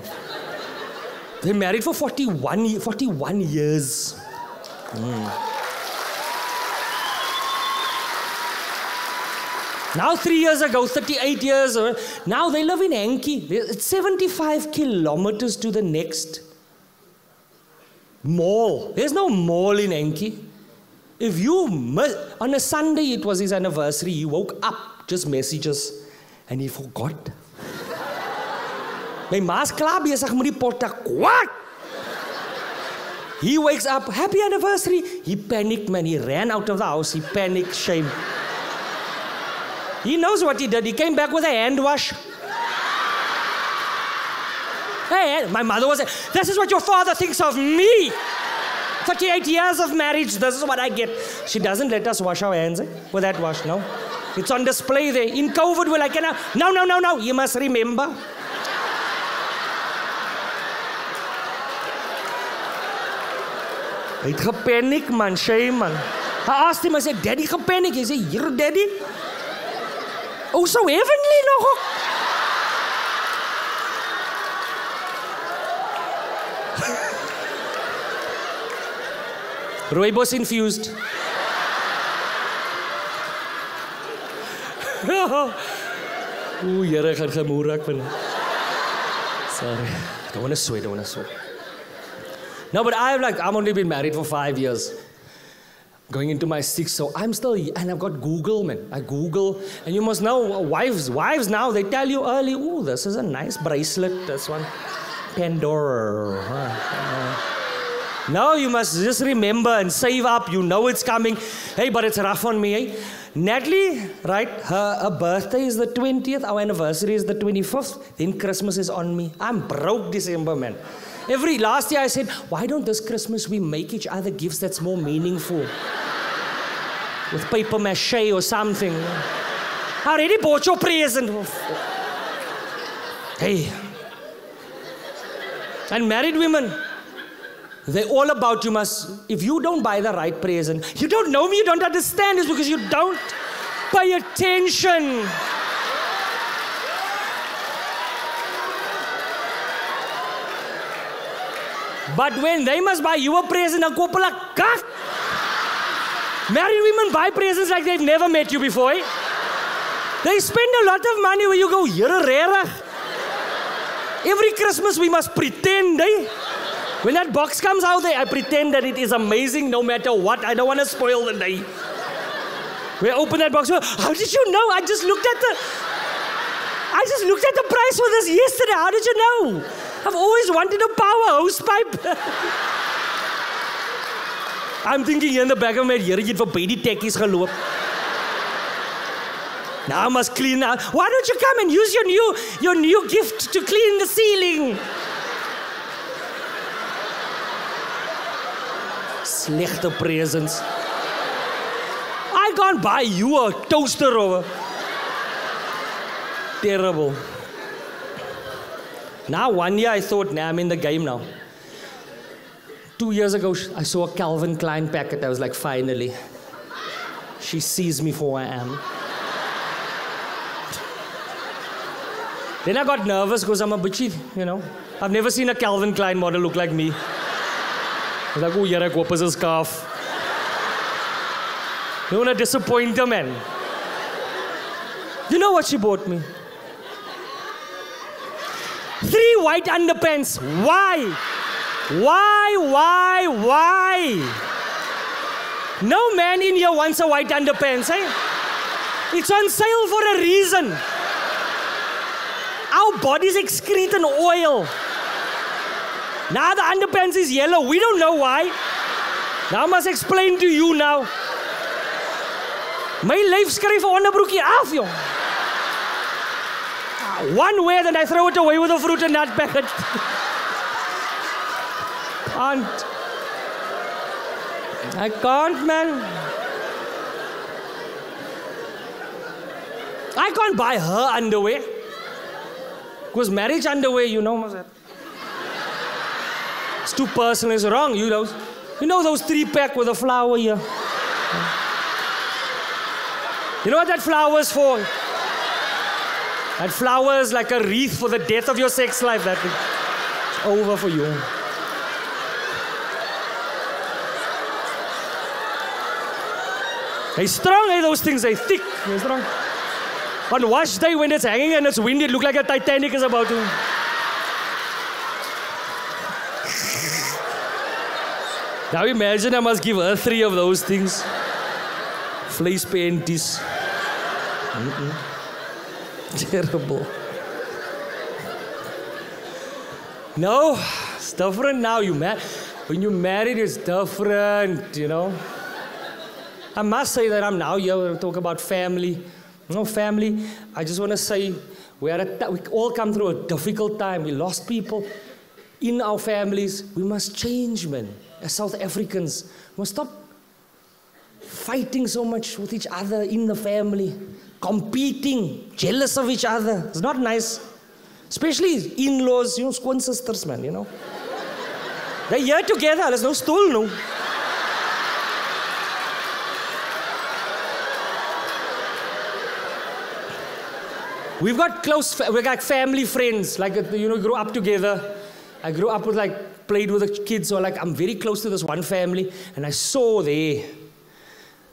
They married for 41, 41 years. Hmm. Now, three years ago, 38 years, uh, now they live in Hankey. It's 75 kilometers to the next mall. There's no mall in Hankey. If you, mi- on a Sunday, it was his anniversary, he woke up, just messages, and he forgot. My. What? He wakes up, happy anniversary. He panicked, man. He ran out of the house. He panicked, shame. He knows what he did. He came back with a hand wash. Hey, my mother was, this is what your father thinks of me. 38 years of marriage, this is what I get. She doesn't let us wash our hands eh, with that wash, no. It's on display there. In COVID, we're like, no, no, no, no, you must remember. Hy het gepaniek man, shame man. I asked him, I said, Daddy gepaniek. He said, Hier, Daddy. Oh, so heavenly, no? Rooibos infused. Oeh, Jere gaan gemoer raak van. Sorry. Don't want to sweat, don't want to sweat. No, but I've like, I'm only been married for five years. Going into my sixth, so I'm still and I've got Google, man. I Google, and you must know wives, wives now, they tell you early, oh, this is a nice bracelet, this one. Pandora. Uh, now you must just remember and save up. You know it's coming. Hey, but it's rough on me, eh? Natalie, right? Her, her birthday is the 20th, our anniversary is the 25th, then Christmas is on me. I'm broke December, man. Every last year I said, why don't this Christmas we make each other gifts that's more meaningful? With paper mache or something. I already bought your present. Hey. And married women, they're all about you must, if you don't buy the right present, you don't know me, you don't understand this because you don't pay attention. But when they must buy you a present, dan koop hulle kak. Married women buy presents like they've never met you before. Eh? They spend a lot of money where you go, here rarig. Every Christmas we must pretend, eh? When that box comes out I pretend that it is amazing no matter what. I don't want to spoil the day. We open that box. How did you know? I just looked at the I just looked at the price for this yesterday. How did you know? I've always wanted a power hose pipe. I'm thinking in the back of my head, here vir baby tekkies geloop. Now I must clean out. Why don't you come and use your new your new gift to clean the ceiling? Slechte presents. I can't buy you a toaster over. terrible. Now, one year I thought, nah, I'm in the game now. Two years ago, I saw a Calvin Klein packet. I was like, finally, she sees me for who I am. then I got nervous because I'm a bitchy, you know. I've never seen a Calvin Klein model look like me. I was like, oh, yeah, I go as a scarf. Don't want to disappoint her, man. You know what she bought me? Three white underpants. Why? Why, why, why? No man in here wants a white underpants, eh? It's on sale for a reason. Our bodies excrete an oil. Now the underpants is yellow. We don't know why. Now I must explain to you now. My lyf skryf 'n onderbroekie af, jong. One way, then I throw it away with a fruit and nut packet. can't. I can't, man. I can't buy her underwear. Because marriage underwear, you know, it's too personal, it's wrong. You know, you know those three pack with a flower here. You know what that flower is for? That flower is like a wreath for the death of your sex life. That is over for you. They're strong, eh, those things. They're thick. They're strong. On wash day when it's hanging and it's windy, it looks like a Titanic is about to. now imagine I must give her three of those things. Vlees panties. Mm-mm. Terrible. No, it's different now. You mar- when you married, it's different, you know. I must say that I'm now here to talk about family. No family, I just want to say we, are a we all come through a difficult time. We lost people in our families. We must change, man. As South Africans, we must stop fighting so much with each other in the family, competing, jealous of each other. It's not nice. Especially in-laws, you know, squan sisters, man, you know. They're here together, there's no stool, no. We've got close, fa- we got family friends, like, uh, you know, grew up together. I grew up with like played with the kids, so like I'm very close to this one family, and I saw there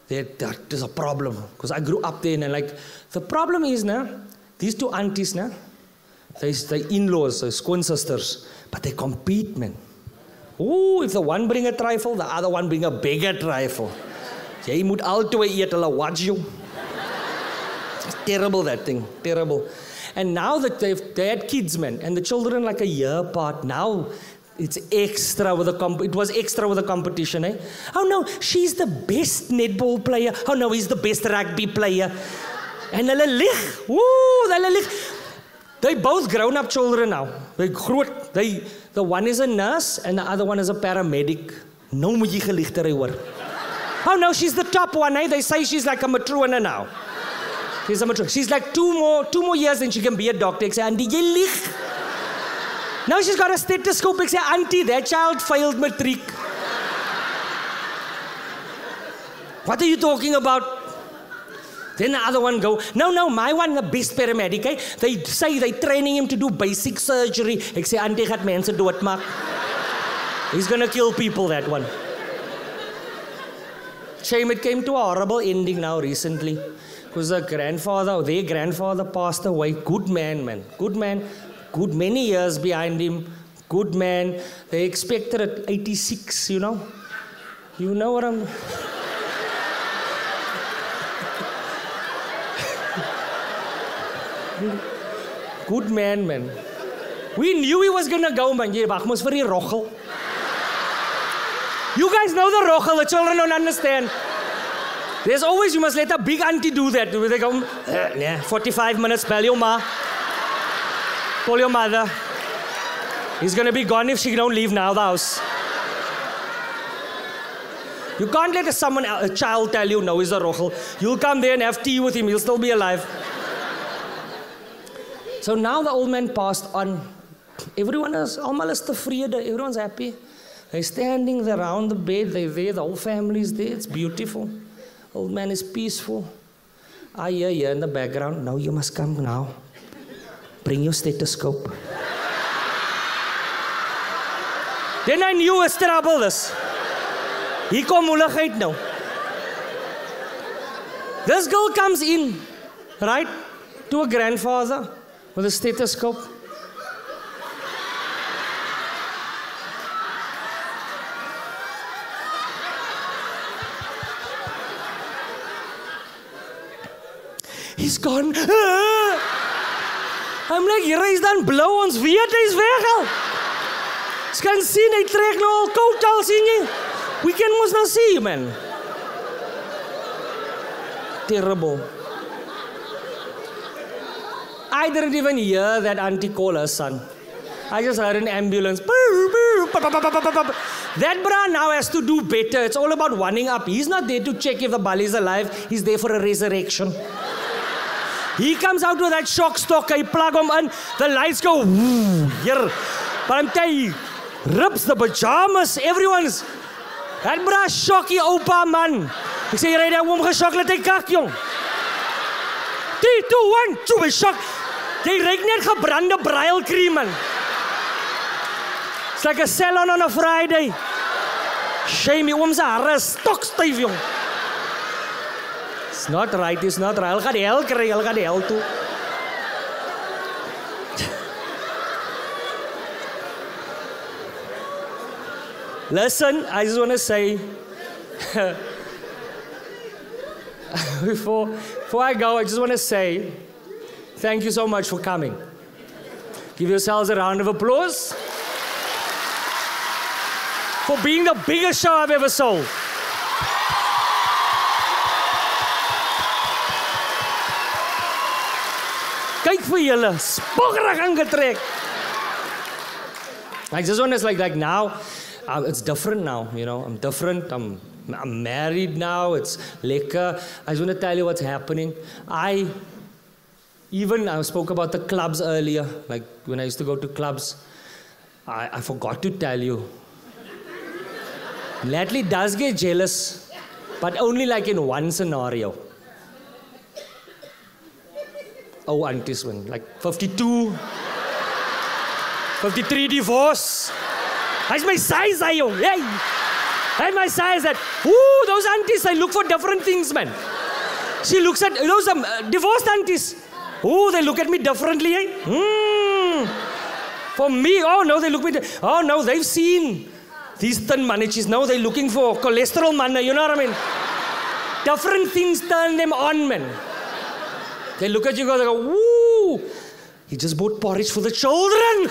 that, that there's a problem because I grew up there, and like the problem is now these two aunties now, they they in-laws, they schoon sisters, but they compete, man. Ooh, if the one bring a trifle, the other one bring a bigger trifle. Jy moet altyd eet, hulle watch you. It's terrible that thing, terrible. And now that they've they had kids, man, and the children like a year apart. Now it's extra with the comp- it was extra with the competition, eh? Oh no, she's the best netball player. Oh no, he's the best rugby player. And hulle lig. Ooh, hulle lig. They both grown up children now. They groot. They the one is a nurse and the other one is a paramedic. Nou moet jy geligtery hoor. Oh no, she's the top one, eh? They say she's like a matrona now. She's a matrona. She's like two more two more years and she can be a doctor. Ek sê, "Auntie, jy lieg." Now she's got a stethoscope. Ek sê, "Auntie, that child failed matric." What are you talking about? Then the other one go, no, no, my one the best paramedic. Eh? They say they training him to do basic surgery. Ek sê, "Auntie, gaat mense doodmaak." He's gonna kill people, that one. Shame it came to a horrible ending now recently. Because the grandfather, their grandfather passed away. Good man, man. Good man. Good many years behind him. Good man. They expected at 86, you know. You know what I'm. Good man, man. We knew he was gonna go, man. Wag mos vir die. You guys know the roggel, the children don't understand. There's always, you must let a big auntie do that. They go, uh, yeah, 45 minutes, bell your ma. Call your mother. He's gonna be gone if she don't leave now, the house. You can't let a, someone, a child tell you, no, he's a rochel. You'll come there and have tea with him, he'll still be alive. So now the old man passed on. Everyone is, is tevrede, everyone's happy. They're standing around the bed, they're there, the whole family is there, it's beautiful. Old man is peaceful. I hear here in the background, no, you must come now. Bring your stethoscope. then I knew it's trouble this. Hier kom moeilikheid nou. This girl comes in, right, to a grandfather with a stethoscope. He's gone. Ah! I'm like, hier is dan blou ons weet hy's weg al. Jy kan sien hy trek nou al koud al sien jy. We can mos nou see man. Terrible. I didn't even hear that auntie call her son. I just heard an ambulance. That bra now has to do better. It's all about winding up. He's not there to check if the bali is alive. He's there for a resurrection. He comes out with that shock stock. I plug him in. The lights go. Woo, here. But I'm telling you, rips the pajamas. Everyone's. That bra shocky opa man. Ek sê jy ry daar oom gesok laat hy kak jong. 3 2 1 2 is shock. Jy reik net gebrande brail cream man. It's like a salon on a Friday. Shame oom se hare is stok styf jong. It's not right, it's not right. Hulle gaan die hel kry, hulle. Listen, I just want to say before, before I go, I just want to say thank you so much for coming. Give yourselves a round of applause for being the biggest show I've ever sold. Vir julle, spoggerig aangetrek. I just want to like like now uh, it's different now, you know. I'm different. I'm I'm married now. It's lekker. I just want to tell you what's happening. I even I spoke about the clubs earlier, like when I used to go to clubs. I, I forgot to tell you. Natalie does get jealous, but only like in one scenario. Oh, aunties one, like 52, 53 divorce. Hy's my size, hy jong. Hey. Hy my size that. Ooh, those aunties, they look for different things, man. She looks at those um, uh, divorced aunties. Ooh, they look at me differently, eh? Hmm. For me, oh no, they look at me. Oh no, they've seen these thin managers. Now they're looking for cholesterol man. You know what I mean? Different things turn them on, man. They look at you, go, they go, woo! He just bought porridge for the children.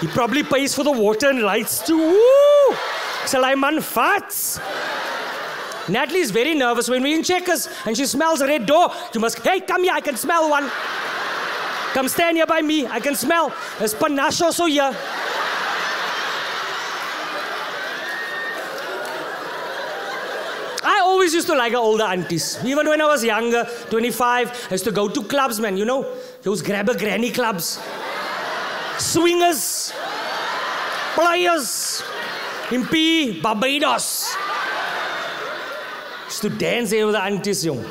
He probably pays for the water and lights too. Woo! Sulaiman Fats. Natalie is very nervous when we're in checkers and she smells a red door. You must, hey, come here, I can smell one. Come stand here by me, I can smell. There's panache also here. I always used to like older aunties. Even when I was younger, 25, I used to go to clubs, man, you know, those grabber granny clubs. Swingers, players, in P, Barbados. Used to dance with the aunties, young.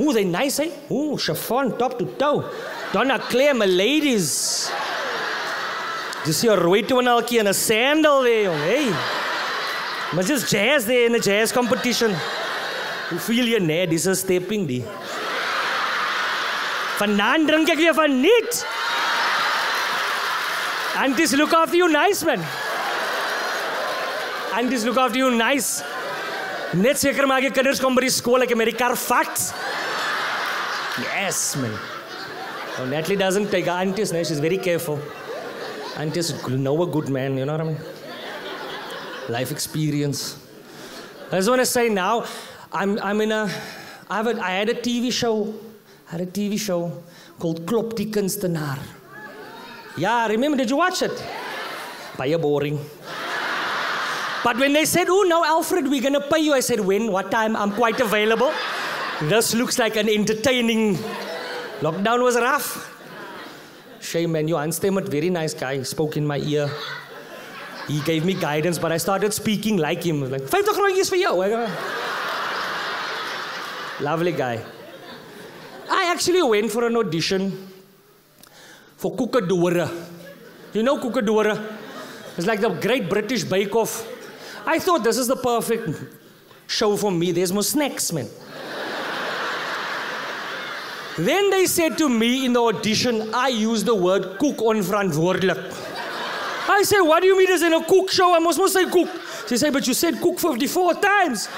Ooh, they nice, eh? Ooh, chiffon, top to toe. Donna Claire, my ladies. Just see a rooi toeneltjie and a sandal there, young. Hey. But just jazz there in the jazz competition. Hoe voel jy net? Dis 'n stepping die. Vanaand drink ek weer van niet. Aunties look after you nice man. Aunties look after you nice. Net seker maak jy kinders kom by die skool ek het met die kar. Yes man. Oh, Natalie doesn't take aunties, no, she's very careful. Aunties know a good man, you know what I mean? life experience. I just want to say now, I'm, I'm in a, I, have a, I had a TV show, I had a TV show called Klop die Kunstenaar. Yeah, remember, did you watch it? Baie boring. But when they said, oh, no, Alfred, we're to pay you, I said, when, what time? I'm quite available. This looks like an entertaining, lockdown was rough. Shame, man, you Anstem, very nice guy, spoke in my ear. He gave me guidance, but I started speaking like him. Like, 50 rondjies for jou. Lovely guy. I actually went for an audition for Koekedoor. You know Koekedoor? It's like the Great British Bake Off. I thought this is the perfect show for me. There's more snacks, man. then they said to me in the audition, I used the word koek onverantwoordelik. I said, what do you mean it's in a cook show? I must, must say cook. She said, but you said cook 54 times.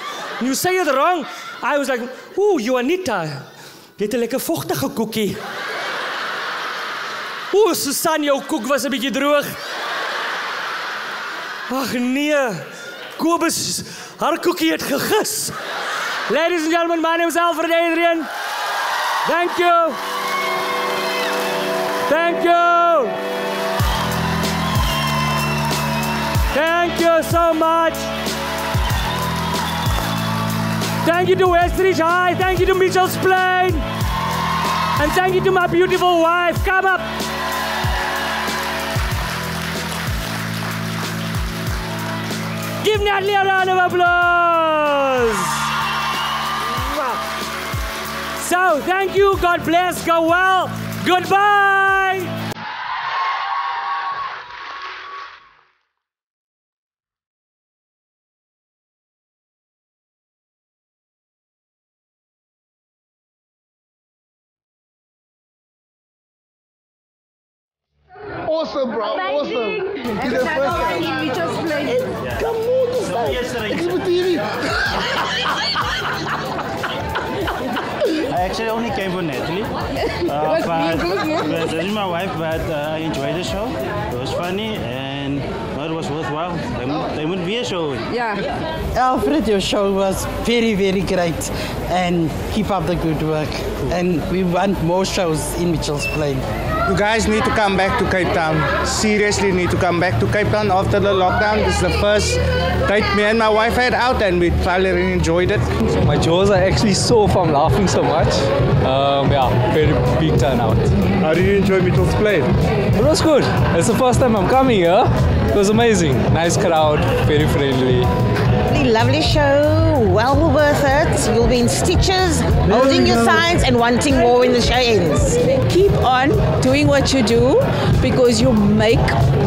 You say it wrong. I was like, ooh, you Anita. Jy het 'n lekker vogtige koekie. Ooh, Susan, jou koek was 'n bietjie droog. Ag nee. Kobus, haar koekie het gegis. Ladies and gentlemen, my name is Alfred Adrian. Thank you. Thank you. Thank you so much. Thank you to Westridge High. Thank you to Mitchell's Plain. And thank you to my beautiful wife. Come up. Give Natalie a round of applause. So, thank you. God bless. Go well. Goodbye. Awesome, bro. Awesome. Dis die first time. You just played. Kom op, dis nou. Ek is met hierdie. I actually only came for Natalie. Uh, but, but this is my wife, but uh, I enjoyed the show. It was funny and well, it was worthwhile. They moet, they moet weer show. Yeah. Alfred, your show was very, very great. And keep up the good work. And we want more shows in Mitchell's Plain. You guys need to come back to Cape Town. Seriously, need to come back to Cape Town after the lockdown. This is the first date me and my wife had out, and we thoroughly enjoyed it. My jaws are actually sore from laughing so much. Um, yeah, very big turnout. How did you enjoy Mitchell's Plain? It was good. It's the first time I'm coming here, it was amazing. Nice crowd, very friendly. Lovely, lovely show. Well worth it. You'll be in stitches, holding your signs and wanting more when the show ends. Keep on doing what you do because you make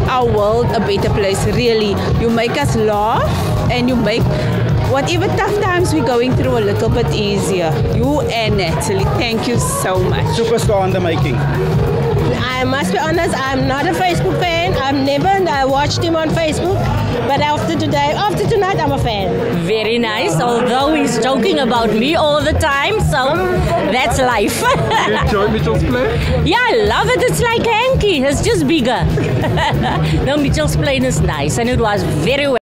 our world a better place, really. You make us laugh and you make whatever tough times we're going through a little bit easier. You and Natalie, thank you so much. Superstar on the making. I must be honest, I'm not a Facebook fan. I've never I watched him on Facebook. But after today, after tonight, I'm a fan. Very nice, although he's joking about me all the time, so that's life. you enjoy Mitchell's Plain? Yeah, I love it. It's like Hankey, it's just bigger. no, Mitchell's Plain is nice, and it was very well.